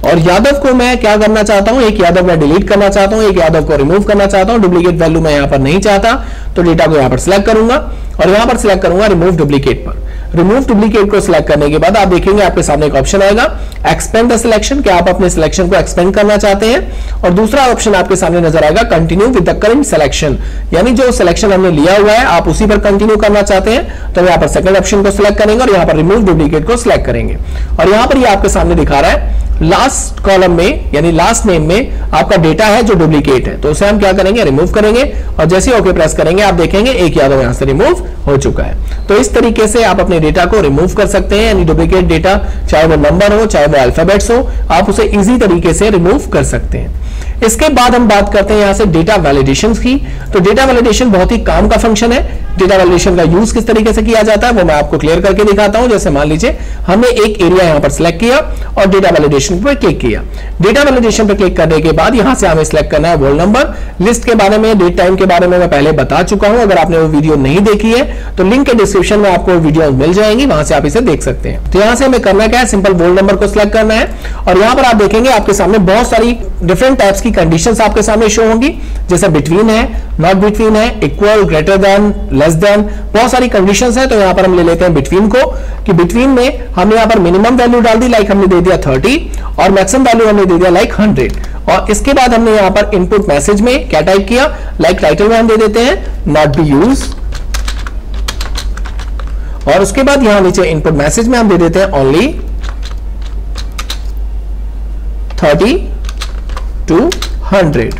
और यादव को मैं क्या करना चाहता हूँ? एक यादव मैं डिलीट करना चाहता हूँ, एक यादव को रिमूव करना चाहता हूँ डुप्लीकेट वैल्यू मैं यहाँ पर नहीं चाहता तो डेटा को यहाँ पर सिलेक्ट करूँगा, और यहाँ पर सिलेक्ट करूँगा रिमूव डुप्लीकेट पर। रिमूव डुप्लीकेट को सिलेक्ट करने के बाद आप देखेंगे आपके सामने एक ऑप्शन आएगा एक्सपेंड द सिलेक्शन क्या आप अपने सिलेक्शन को एक्सपेंड करना चाहते हैं? और दूसरा ऑप्शन आपके सामने नज़र आएगा continue with the current selection यानी जो सिलेक्शन हमने लिया हुआ है, आप उसी पर कंटिन्यू करना चाहते हैं तो यहाँ पर सेकंड ऑप्शन को सिलेक्ट करेंगे और यहाँ पर रिमूव डुप्लीकेट को सिलेक्ट करेंगे। और यहाँ पर ये यह आपके सामने दिखा रहा है लास्ट कॉलम में, यानी लास्ट नेम में आपका डेटा है जो डुप्लीकेट है। तो उसे हम क्या करेंगे? रिमूव करेंगे और जैसे ओके प्रेस करेंगे, आप देखेंगे एक यादव यहाँ से रिमूव हो चुका है। तो इस तरीके से आप अपने डेटा को रिमूव कर सकते हैं, यानी डुप्लीकेट डेटा चाहे वो नंबर हो, चाहे वो अल्फाबेट्स हो, आप उसे इजी तरीके से रिमूव कर सकते हैं। इसके बाद हम बात करते हैं यहाँ से डेटा वैलिडेशन की। तो डेटा वैलिडेशन बहुत ही काम का फ़ंक्शन है। डेटा वैलिडेशन का यूज़ किस तरीके से किया जाता है, वो मैं आपको क्लियर करके दिखाता हूँ। जैसे मान लीजिए, हमने एक एरिया यहाँ पर सिलेक्ट किया और डेटा वैलिडेशन पर क्लिक किया। डेटा वैलिडेशन पर क्लिक करने के बाद यहाँ से हमें सिलेक्ट करना है वोल नंबर लिस्ट के बारे में डेट टाइम के बारे में मैं पहले बता चुका हूँ। अगर आपने वो वीडियो नहीं देखी है तो लिंक के डिस्क्रिप्शन में आपको वीडियो मिल जाएँगी। वहाँ से आप इसे देख सकते हैं। तो यहाँ से हमें करना क्या है? सिंपल वोल नंबर को सिलेक्ट करना है। और यहाँ पर आप देखेंगे, आपके सामने बहुत सारी डिफरेंट टाइप्स की कंडीशंस आपके सामने शो होंगी। जैसे बिटवीन है नॉट बिटवीन है equal greater than less than बहुत सारी कंडीशंस है तो यहाँ पर हम ले लेते हैं बिटवीन को, कि बिटवीन में हमने यहाँ पर मिनिमम वैल्यू डाल दी लाइक हमने दे दिया 30 और मैक्सिमम वैल्यू हमने दे दिया लाइक 100 और इसके बाद हमने यहाँ पर इनपुट मैसेज में क्या टाइप किया? लाइक like टाइटल में हम दे देते हैं नॉट बी यूज़ और उसके बाद यहाँ नीचे इनपुट मैसेज में हम दे देते हैं ओनली थर्टी टू हंड्रेड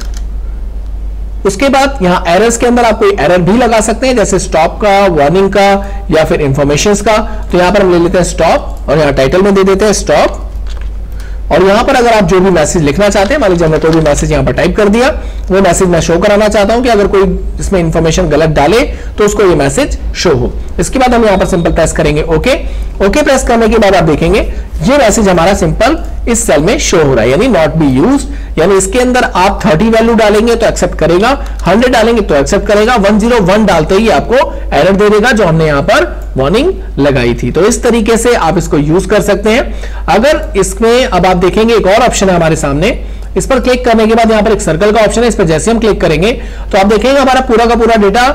उसके बाद यहाँ एरर्स के अंदर आप कोई एरर भी लगा सकते हैं, जैसे स्टॉप का वार्निंग का, या फिर इंफॉर्मेशन का। तो यहाँ पर हम ले लेते हैं स्टॉप और यहाँ टाइटल में दे देते हैं स्टॉप और यहाँ पर अगर आप जो भी मैसेज लिखना चाहते हैं, मान लीजिए हमने कोई भी मैसेज यहाँ पर टाइप कर दिया, वो मैसेज मैं शो कराना चाहता हूँ कि अगर कोई इसमें इंफॉर्मेशन गलत डाले तो उसको ये मैसेज शो हो। इसके बाद हम यहाँ पर सिंपल प्रेस करेंगे ओके ओके प्रेस करने के बाद आप देखेंगे, ये मैसेज हमारा सिंपल इस सेल में शो हो रहा है, यानी नॉट बी यूज़ यानी इसके अंदर आप 30 वैल्यू डालेंगे तो एक्सेप्ट करेगा 100 डालेंगे तो एक्सेप्ट करेगा 101 डालते ही आपको एरर दे देगा जो हमने यहाँ पर वार्निंग लगाई थी। तो इस तरीके से आप इसको यूज़ कर सकते हैं। अगर इसमें, अब आप देखेंगे एक और ऑप्शन है हमारे सामने, इस पर क्लिक करने के बाद यहाँ पर एक सर्कल का ऑप्शन है, इस पर जैसे हम क्लिक करेंगे तो आप देखेंगे हमारा पूरा का पूरा डेटा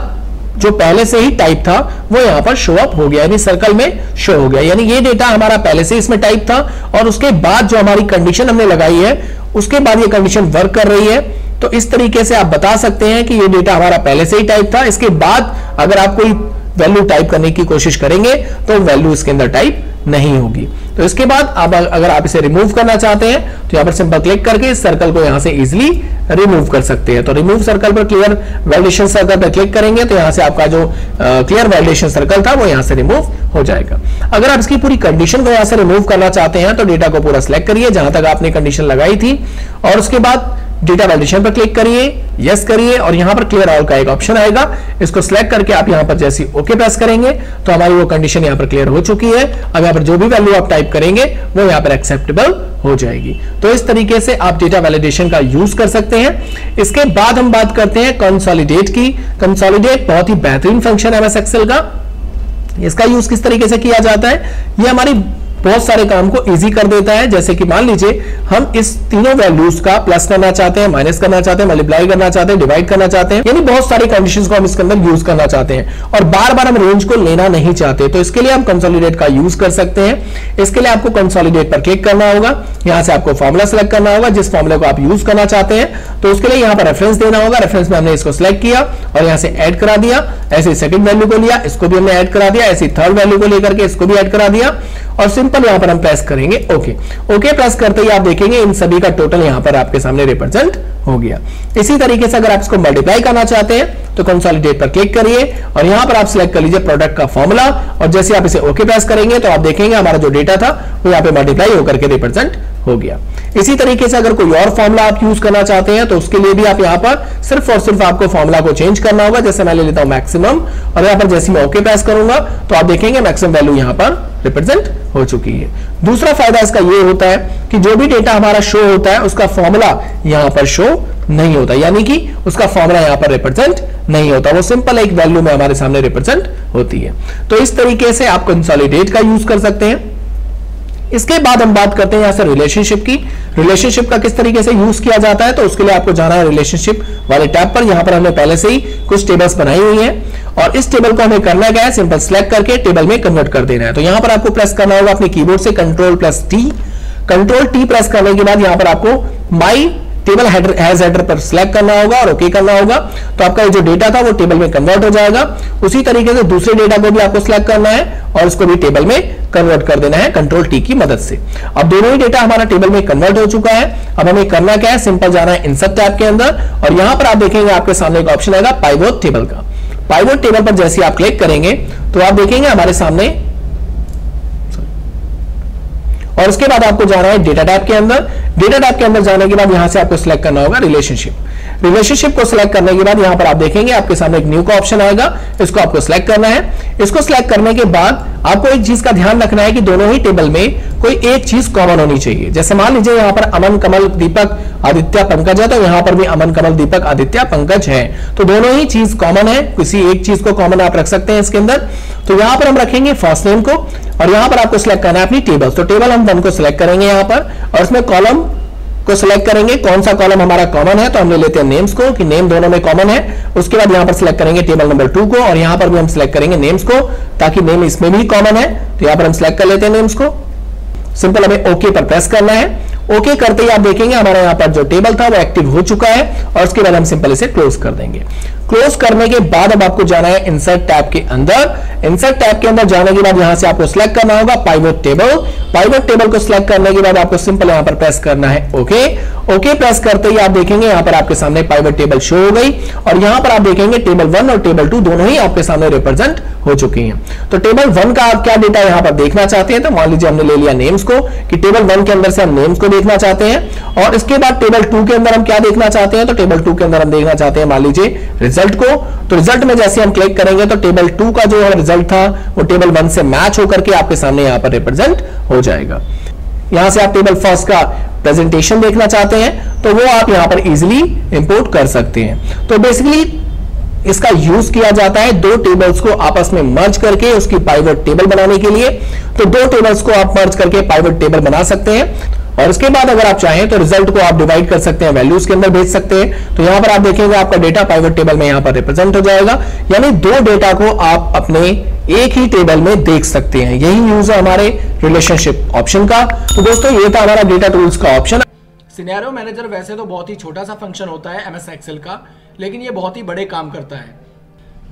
जो पहले से ही टाइप था, वो यहाँ पर शो अप हो गया, यानी सर्कल में शो हो गया। यानी ये डेटा हमारा पहले से इसमें टाइप था और उसके बाद जो हमारी कंडीशन हमने लगाई है, उसके बाद ये कंडीशन वर्क कर रही है। तो इस तरीके से आप बता सकते हैं कि ये डेटा हमारा पहले से ही टाइप था। इसके बाद अगर आप कोई वैल्यू टाइप करने की कोशिश करेंगे तो वैल्यू इसके अंदर टाइप नहीं होगी। तो इसके बाद अब अगर आप इसे रिमूव करना चाहते हैं तो यहाँ पर सिंपल क्लिक करके इस सर्कल को यहाँ से इजिली रिमूव कर सकते हैं। तो रिमूव सर्कल पर क्लियर वैलिडेशन सर्कल पर क्लिक करेंगे तो यहाँ से आपका जो क्लियर वैलिडेशन सर्कल था, वो यहाँ से रिमूव हो जाएगा। अगर आप इसकी पूरी कंडीशन को यहाँ से रिमूव करना चाहते हैं तो डेटा को पूरा सिलेक्ट करिए, जहाँ तक आपने कंडीशन लगाई थी। और उसके बाद डेटा वैलिडेशन पर क्लिक करिए यस करिए और यहाँ पर क्लियर ऑल का एक ऑप्शन आएगा। इसको सिलेक्ट करके आप यहाँ पर जैसे ओके प्रेस करेंगे तो हमारी वो कंडीशन यहाँ पर क्लियर हो चुकी है। अब यहाँ पर जो भी वैल्यू आप टाइप करेंगे, वो यहाँ पर एक्सेप्टेबल हो जाएगी। तो इस तरीके से आप डेटा वैलिडेशन का यूज़ कर सकते हैं। इसके बाद हम बात करते हैं कंसोलिडेट की। कंसोलिडेट बहुत ही बेहतरीन फ़ंक्शन है एमएस एक्सेल का। इसका यूज़ किस तरीके से किया जाता है? ये हमारी बहुत सारे काम को इजी कर देता है। जैसे कि मान लीजिए, हम इस तीनों वैल्यूज़ का प्लस करना चाहते हैं माइनस करना चाहते हैं मल्टीप्लाई करना चाहते हैं डिवाइड करना चाहते हैं, यानी बहुत सारी कंडीशंस को हम इसके अंदर यूज़ करना चाहते हैं। और बार बार हम रेंज को लेना नहीं चाहते तो इसके लिए हम कंसोलिडेट का यूज़ कर सकते हैं। इसके लिए आपको कंसोलिडेट पर क्लिक करना होगा। यहाँ से आपको फॉर्मुला सेलेक्ट करना होगा, जिस फॉर्मुला को आप यूज़ करना चाहते हैं। तो उसके लिए यहाँ पर रेफरेंस देना होगा। रेफरेंस में हमने इसको सिलेक्ट किया और यहाँ से ऐड करा दिया। ऐसे सेकंड वैल्यू को लिया, इसको भी हमने ऐड करा दिया। ऐसे थर्ड वैल्यू को लेकर के इसको भी ऐड करा दिया। और सिंपल यहाँ पर हम प्रेस करेंगे ओके ओके प्रेस करते ही आप देखेंगे इन सभी का टोटल यहाँ पर आपके सामने रिप्रेजेंट हो गया. इसी तरीके से अगर आप इसको मल्टीप्लाई करना चाहते हैं तो कंसोलिडेट पर क्लिक करिए और यहाँ पर आप सिलेक्ट कर लीजिए प्रोडक्ट का फॉर्मूला और जैसे आप इसे ओके प्रेस करेंगे तो आप देखेंगे हमारा जो डेटा था, वो यहाँ पे मल्टीप्लाई होकर के रिप्रेजेंट हो गया। इसी तरीके से अगर कोई और फॉर्मूला आप यूज़ करना चाहते हैं तो उसके लिए भी आप यहाँ पर सिर्फ़ और सिर्फ़ आपको फॉर्मूला को चेंज करना होगा। जैसे मैं ले लेता हूँ मैक्सिमम और यहाँ पर जैसे मैं ओके पैस करूँगा तो आप देखेंगे मैक्सिमम वैल्यू यहाँ पर रिप्रेजेंट हो चुकी है। दूसरा फ़ायदा इसका यह होता है कि जो भी डेटा हमारा शो होता है, उसका फॉर्मूला यहाँ पर शो नहीं होता। यानी कि उसका फॉर्मूला यहाँ पर रिप्रेजेंट नहीं होता। वो सिंपल एक वैल्यू में हमारे सामने रिप्रेजेंट होती है। तो इस तरीके से आप कंसोलिडेट का यूज़ कर सकते हैं। इसके बाद हम बात करते हैं यहाँ से रिलेशनशिप की। रिलेशनशिप का किस तरीके से यूज़ किया जाता है तो उसके लिए आपको जाना है रिलेशनशिप वाले टैब पर। यहाँ पर हमने पहले से ही कुछ टेबल्स बनाई हुई है और इस टेबल को हमें करना क्या है सिंपल सिलेक्ट करके टेबल में कन्वर्ट कर देना है। तो यहाँ पर आपको प्रेस करना होगा अपने कीबोर्ड से control plus T control T press करने के बाद यहाँ पर आपको my table header as header पर सिलेक्ट करना होगा और ओके करना होगा। तो आपका जो डेटा था वो टेबल में कन्वर्ट हो जाएगा। उसी तरीके से दूसरे डेटा को भी आपको सिलेक्ट करना है और उसको भी टेबल में कन्वर्ट कर देना है कंट्रोल टी की मदद से। अब दोनों ही डेटा हमारा टेबल में कन्वर्ट हो चुका है। अब हमें करना क्या है? सिंपल जाना है इंसर्ट टैब के अंदर और यहाँ पर आप देखेंगे आपके सामने एक ऑप्शन आएगा पाइवोट टेबल का। पाइवोट टेबल पर जैसे आप क्लिक करेंगे तो आप देखेंगे हमारे सामने और उसके बाद आपको जाना है डेटा टैब के अंदर। डेटा टैब के अंदर जाने के बाद यहाँ से आपको सिलेक्ट करना होगा रिलेशनशिप रिलेशनशिप को सिलेक्ट करने के बाद यहाँ पर आप देखेंगे आपके सामने एक न्यू का ऑप्शन आएगा। इसको आपको सिलेक्ट करना है। इसको सिलेक्ट करने के बाद आपको एक चीज़ का ध्यान रखना है कि दोनों ही टेबल में कोई एक चीज़ कॉमन होनी चाहिए। जैसे मान लीजिए यहाँ पर अमन, कमल, दीपक, आदित्य, पंकज है तो यहाँ पर भी अमन, कमल, दीपक, आदित्य, पंकज है। तो दोनों ही चीज़ कॉमन है। किसी एक चीज़ को कॉमन आप रख सकते हैं इसके अंदर। तो यहाँ पर हम रखेंगे फ़र्स्ट नेम को और यहाँ पर आपको सिलेक्ट करना है अपनी टेबल तो टेबल हम वन को सिलेक्ट करेंगे यहाँ पर और इसमें कॉलम को सिलेक्ट करेंगे। कौन सा कॉलम हमारा कॉमन है तो हम ले लेते हैं नेम्स को, कि नेम दोनों में कॉमन है। उसके बाद यहाँ पर सिलेक्ट करेंगे टेबल नंबर टू को, और यहाँ पर भी हम सिलेक्ट करेंगे नेम्स को, ताकि नेम इसमें भी कॉमन है। तो यहाँ पर हम सिलेक्ट कर लेते हैं नेम्स को। सिंपल हमें ओके पर प्रेस करना है। ओके करते ही आप देखेंगे हमारा यहाँ पर जो टेबल था, वो एक्टिव हो चुका है, और उसके बाद हम सिंपल इसे क्लोज कर देंगे। क्लोज करने के बाद अब आपको जाना है इंसर्ट टैब के अंदर। इंसर्ट टैब के अंदर जाने के बाद यहाँ से आपको सिलेक्ट करना होगा पाइवोट टेबल पाइवोट टेबल को सिलेक्ट करने के बाद आपको सिंपल यहाँ पर प्रेस करना है। ओके ओके प्रेस करते ही आप देखेंगे यहाँ पर आपके सामने पाइवोट टेबल शो हो गई। और यहाँ पर आप देखेंगे टेबल वन और टेबल टू दोनों ही आपके सामने रिप्रेजेंट हो चुकी हैं। तो टेबल वन का आप क्या डेटा यहाँ पर देखना चाहते हैं? तो मान लीजिए हमने ले लिया नेम्स को। कि टेबल वन के अंदर से हम नेम्स को देखना चाहते हैं। और इसके बाद टेबल टू के अंदर हम क्या देखना चाहते हैं? तो टेबल टू के अंदर हम देखना चाहते हैं, मान लीजिए रिज़ल्ट को तो रिज़ल्ट में जैसे हम क्लिक करेंगे तो टेबल टू का जो रिज़ल्ट था, वो टेबल वन से मैच होकर के आपके सामने यहाँ पर रिप्रेजेंट हो जाएगा। यहाँ से आप टेबल फ़र्स्ट का प्रेजेंटेशन देखना चाहते हैं तो वो आप यहाँ पर इजीली इंपोर्ट कर सकते हैं। तो बेसिकली इसका यूज़ किया जाता है दो टेबल्स को आपस में मर्ज करके, उसकी पाइवट टेबल बनाने के लिए। तो दो टेबल्स को आप मर्ज करके पाइवट टेबल बना सकते हैं। और उसके बाद अगर आप चाहें तो रिज़ल्ट को आप डिवाइड कर सकते हैं वैल्यूज़ के अंदर भेज सकते हैं। तो यहाँ पर आप देखेंगे आपका डेटा पाइवट टेबल में यहाँ पर रिप्रेजेंट हो जाएगा। यानी दो डेटा को आप अपने एक ही टेबल में देख सकते हैं। यही यूज़ है हमारे रिलेशनशिप ऑप्शन का। तो दोस्तों, ये था हमारा डेटा टूल्स का ऑप्शन सिनेरियो मैनेजर वैसे तो बहुत ही छोटा सा फ़ंक्शन होता है एमएस एक्सेल का, लेकिन ये बहुत ही बड़े काम करता है।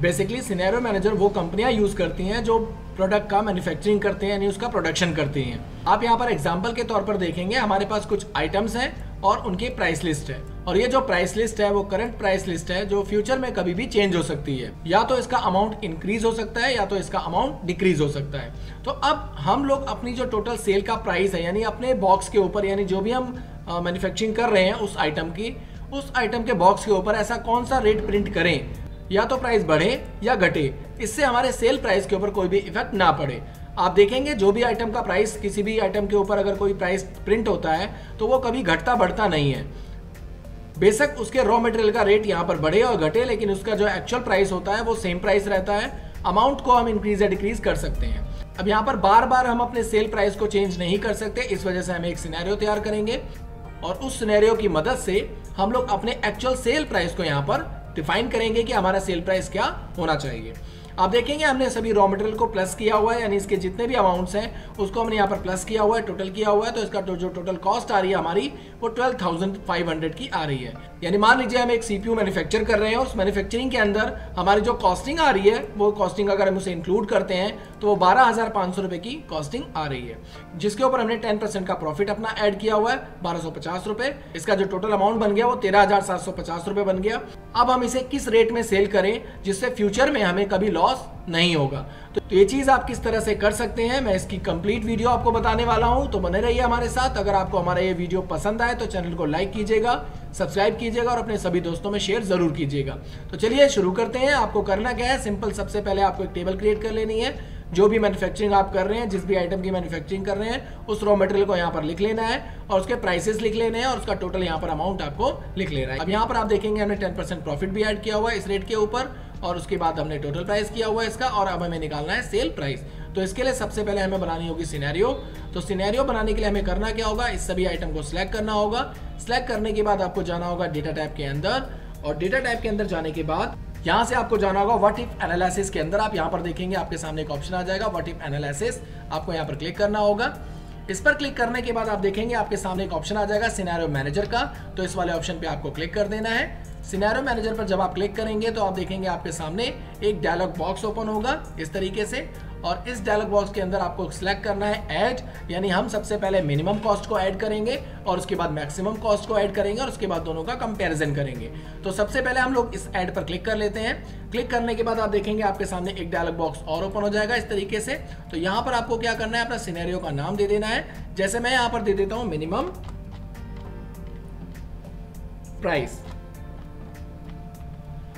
बेसिकली सिनेरियो मैनेजर वो कंपनियाँ यूज़ करती हैं जो प्रोडक्ट का मैन्युफैक्चरिंग करते हैं, यानी उसका प्रोडक्शन करती हैं। आप यहाँ पर एग्ज़ाम्पल के तौर पर देखेंगे, हमारे पास कुछ आइटम्स हैं और उनकी प्राइस लिस्ट है। और ये जो प्राइस लिस्ट है, वो करंट प्राइस लिस्ट है, जो फ्यूचर में कभी भी चेंज हो सकती है। या तो इसका अमाउंट इंक्रीज हो सकता है, या तो इसका अमाउंट डिक्रीज हो सकता है। तो अब हम लोग अपनी जो टोटल सेल का प्राइस है, यानी अपने बॉक्स के ऊपर, यानी जो भी हम मैन्युफैक्चरिंग कर रहे हैं उस आइटम की, उस आइटम के बॉक्स के ऊपर ऐसा कौन सा रेट प्रिंट करें? या तो प्राइस बढ़े या घटे, इससे हमारे सेल प्राइस के ऊपर कोई भी इफ़ेक्ट ना पड़े। आप देखेंगे, जो भी आइटम का प्राइस किसी भी आइटम के ऊपर अगर कोई प्राइस प्रिंट होता है तो वो कभी घटता बढ़ता नहीं है। बेशक उसके रॉ मटेरियल का रेट यहाँ पर बढ़े और घटे, लेकिन उसका जो एक्चुअल प्राइस होता है, वो सेम प्राइस रहता है। अमाउंट को हम इंक्रीज या डिक्रीज कर सकते हैं। अब यहाँ पर बार बार हम अपने सेल प्राइस को चेंज नहीं कर सकते, इस वजह से हम एक सिनेरियो तैयार करेंगे। और उस सिनेरियो की मदद से हम लोग अपने एक्चुअल सेल प्राइस को यहाँ पर डिफाइन करेंगे कि हमारा सेल प्राइस क्या होना चाहिए। आप देखेंगे, हमने सभी रॉ मटेरियल को प्लस किया हुआ है, यानी इसके जितने भी अमाउंट्स हैं, उसको हमने यहाँ पर प्लस किया हुआ है टोटल किया हुआ है तो इसका तो जो टोटल कॉस्ट आ रही है हमारी, वो ट्वेल्व थाउज़ेंड फाइव हंड्रेड की आ रही है। यानी मान लीजिए हम एक सीपीयू मैन्युफैक्चर कर रहे हैं, उस मैन्युफैक्चरिंग के अंदर हमारी जो कॉस्टिंग आ रही है, वो कॉस्टिंग अगर हम उसे इंक्लूड करते हैं तो वो बारह हज़ार सौ की कॉस्टिंग आ रही है। जिसके ऊपर हमने टेन परसेंट का प्रॉफिट अपना ऐड किया हुआ है, बारह सौ पचास इसका जो टोटल अमाउंट बन गया, वो तेरह हज़ार सात सौ पचास बन गया। अब हम इसे किस रेट में सेल करें, जिससे फ्यूचर में हमें कभी लॉस नहीं होगा। तो ये चीज़ आप किस तरह से कर सकते हैं, मैं इसकी कंप्लीट वीडियो आपको बताने वाला हूँ। तो बने रहिए हमारे साथ। अगर आपको हमारा ये वीडियो पसंद आए तो चैनल को लाइक कीजिएगा सब्सक्राइब कीजिएगा और अपने सभी दोस्तों में शेयर ज़रूर कीजिएगा। तो चलिए शुरू करते हैं। आपको करना क्या है? सिंपल सबसे पहले आपको एक टेबल क्रिएट कर लेनी है। जो भी मैन्युफैक्चरिंग आप कर रहे हैं, जिस भी आइटम की मैन्युफैक्चरिंग कर रहे हैं, उस रॉ मटेरियल को यहाँ पर लिख लेना है और उसके प्राइसेस लिख लेने हैं और उसका टोटल यहाँ पर अमाउंट आपको लिख लेना है। अब यहाँ पर आप देखेंगे हमने टेन परसेंट प्रॉफिट भी ऐड किया हुआ है इस रेट के ऊपर। और उसके बाद हमने टोटल प्राइस किया हुआ है इसका, और अब हमें निकालना है सेल प्राइस तो इसके लिए सबसे पहले हमें बनानी होगी सिनेरियो तो सिनेरियो बनाने के लिए हमें करना क्या होगा? इस सभी आइटम को सिलेक्ट करना होगा. सिलेक्ट करने के बाद आपको जाना होगा डेटा टाइप के अंदर, और डेटा टाइप के अंदर जाने के बाद यहाँ से आपको जाना होगा व्हाट इफ़ एनालिसिस के अंदर. आप यहाँ पर देखेंगे आपके सामने एक ऑप्शन आ जाएगा व्हाट इफ़ एनालिसिस आपको यहाँ पर क्लिक करना होगा. इस पर क्लिक करने के बाद आप देखेंगे आपके सामने एक ऑप्शन आ जाएगा सिनेरियो मैनेजर का. तो इस वाले ऑप्शन पे आपको क्लिक कर देना है. सिनेरियो मैनेजर पर जब आप क्लिक करेंगे तो आप देखेंगे आपके सामने एक डायलॉग बॉक्स ओपन होगा, इस तरीके से। और इस डायलॉग बॉक्स के अंदर आपको सिलेक्ट करना है ऐड यानी हम सबसे पहले मिनिमम कॉस्ट को ऐड करेंगे और उसके बाद मैक्सिमम कॉस्ट को ऐड करेंगे और उसके बाद दोनों का कंपैरिजन करेंगे। तो सबसे पहले हम लोग इस ऐड पर क्लिक कर लेते हैं। क्लिक करने के बाद आप देखेंगे आपके सामने एक डायलॉग बॉक्स और ओपन हो जाएगा इस तरीके से। तो यहाँ पर आपको क्या करना है, अपना सिनेरियो का नाम दे देना है। जैसे मैं यहाँ पर दे देता हूँ मिनिमम प्राइस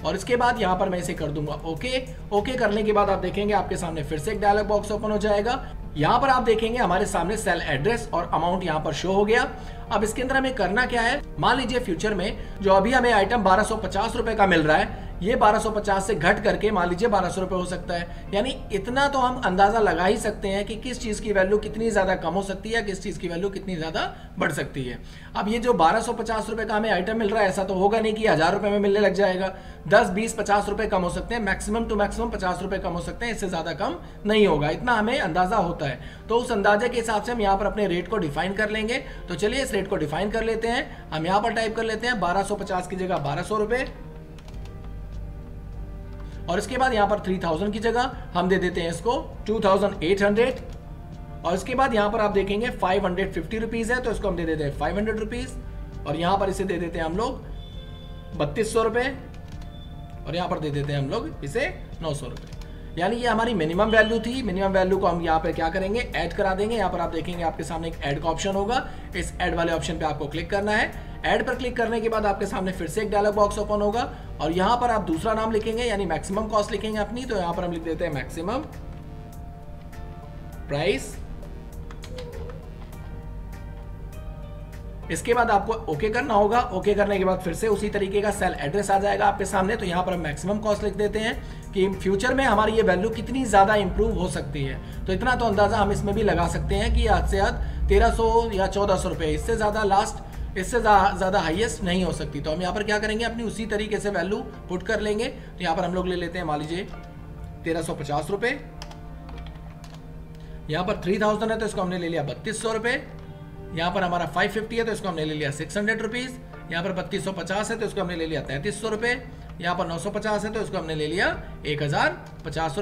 और इसके बाद यहाँ पर मैं इसे कर दूँगा ओके। ओके करने के बाद आप देखेंगे आपके सामने फिर से एक डायलॉग बॉक्स ओपन हो जाएगा। यहाँ पर आप देखेंगे हमारे सामने सेल एड्रेस और अमाउंट यहाँ पर शो हो गया। अब इसके अंदर हमें करना क्या है? मान लीजिए फ्यूचर में जो अभी हमें आइटम बारह रुपए का मिल रहा है ये 1250 से घट करके, मान लीजिए बारह सौ हो सकता है। यानी इतना तो हम अंदाज़ा लगा ही सकते हैं कि किस चीज़ की वैल्यू कितनी ज़्यादा कम हो सकती है किस चीज़ की वैल्यू कितनी ज़्यादा बढ़ सकती है। अब ये जो बारह रुपए का हमें आइटम मिल रहा है, ऐसा तो होगा नहीं कि हज़ार रुपए में मिलने लग जाएगा। दस बीस पचास रुपए कम हो सकते हैं मैक्सिमम टू मैक्सिमम पचास रुपए कम हो सकते हैं, इससे ज़्यादा कम नहीं होगा। इतना हमें अंदाज़ा होता है। तो उस अंदाजे के हिसाब से हम यहाँ पर अपने रेट को डिफाइन कर लेंगे। तो चलिए इस रेट को डिफाइन कर लेते हैं। हम यहाँ पर टाइप कर लेते हैं, बारह की जगह बारह सौ और इसके बाद यहाँ पर 3000 की जगह हम दे देते हैं इसको 2800 और इसके बाद यहाँ पर आप देखेंगे 550 रुपीज़ है तो इसको हम दे देते हैं 500 रुपीज़ और यहाँ पर इसे दे देते हैं हम लोग बत्तीस सौ रुपए और यहाँ पर दे देते हैं हम लोग इसे नौ सौ रुपए। यानी ये हमारी मिनिमम वैल्यू थी। मिनिमम वैल्यू को हम यहाँ पर क्या करेंगे? ऐड करा देंगे। यहाँ पर आप देखेंगे आपके सामने एक ऐड का ऑप्शन होगा। इस ऐड वाले ऑप्शन पे आपको क्लिक करना है। ऐड पर क्लिक करने के बाद आपके सामने फिर से एक डायलॉग बॉक्स ओपन होगा। और यहाँ पर आप दूसरा नाम लिखेंगे, यानी मैक्सिमम कॉस्ट लिखेंगे अपनी। तो यहाँ पर हम लिख देते हैं मैक्सिमम प्राइस इसके बाद आपको ओके करना होगा। ओके करने के बाद फिर से उसी तरीके का सेल एड्रेस आ जाएगा आपके सामने। तो यहाँ पर हम मैक्सिमम कॉस्ट लिख देते हैं। कि फ्यूचर में हमारी ये वैल्यू कितनी ज़्यादा इंप्रूव हो सकती है। तो इतना तो अंदाज़ा हम इसमें भी लगा सकते हैं कि आज से आज तेरह या चौदह सौ रुपए, इससे ज़्यादा लास्ट इससे ज़्यादा हाईएस्ट नहीं हो सकती। तो हम यहाँ पर क्या करेंगे? अपनी उसी तरीके से वैल्यू पुट कर लेंगे। तो यहाँ पर हम लोग ले लेते हैं, मान लीजिए, तेरह सौ पचास रुपए। यहाँ पर थ्री थाउज़ेंड है तो इसको हमने ले लिया बत्तीस सौ रुपए। यहाँ पर हमारा 550 है तो इसको हमने ले लिया सिक्स हंड्रेड रुपीज़ यहाँ पर बत्तीस सौ पचास है तो इसको हमने ले लिया तैंतीस सौ रुपये यहाँ पर नौ सौ पचास है तो इसको हमने ले लिया एक हज़ार पचास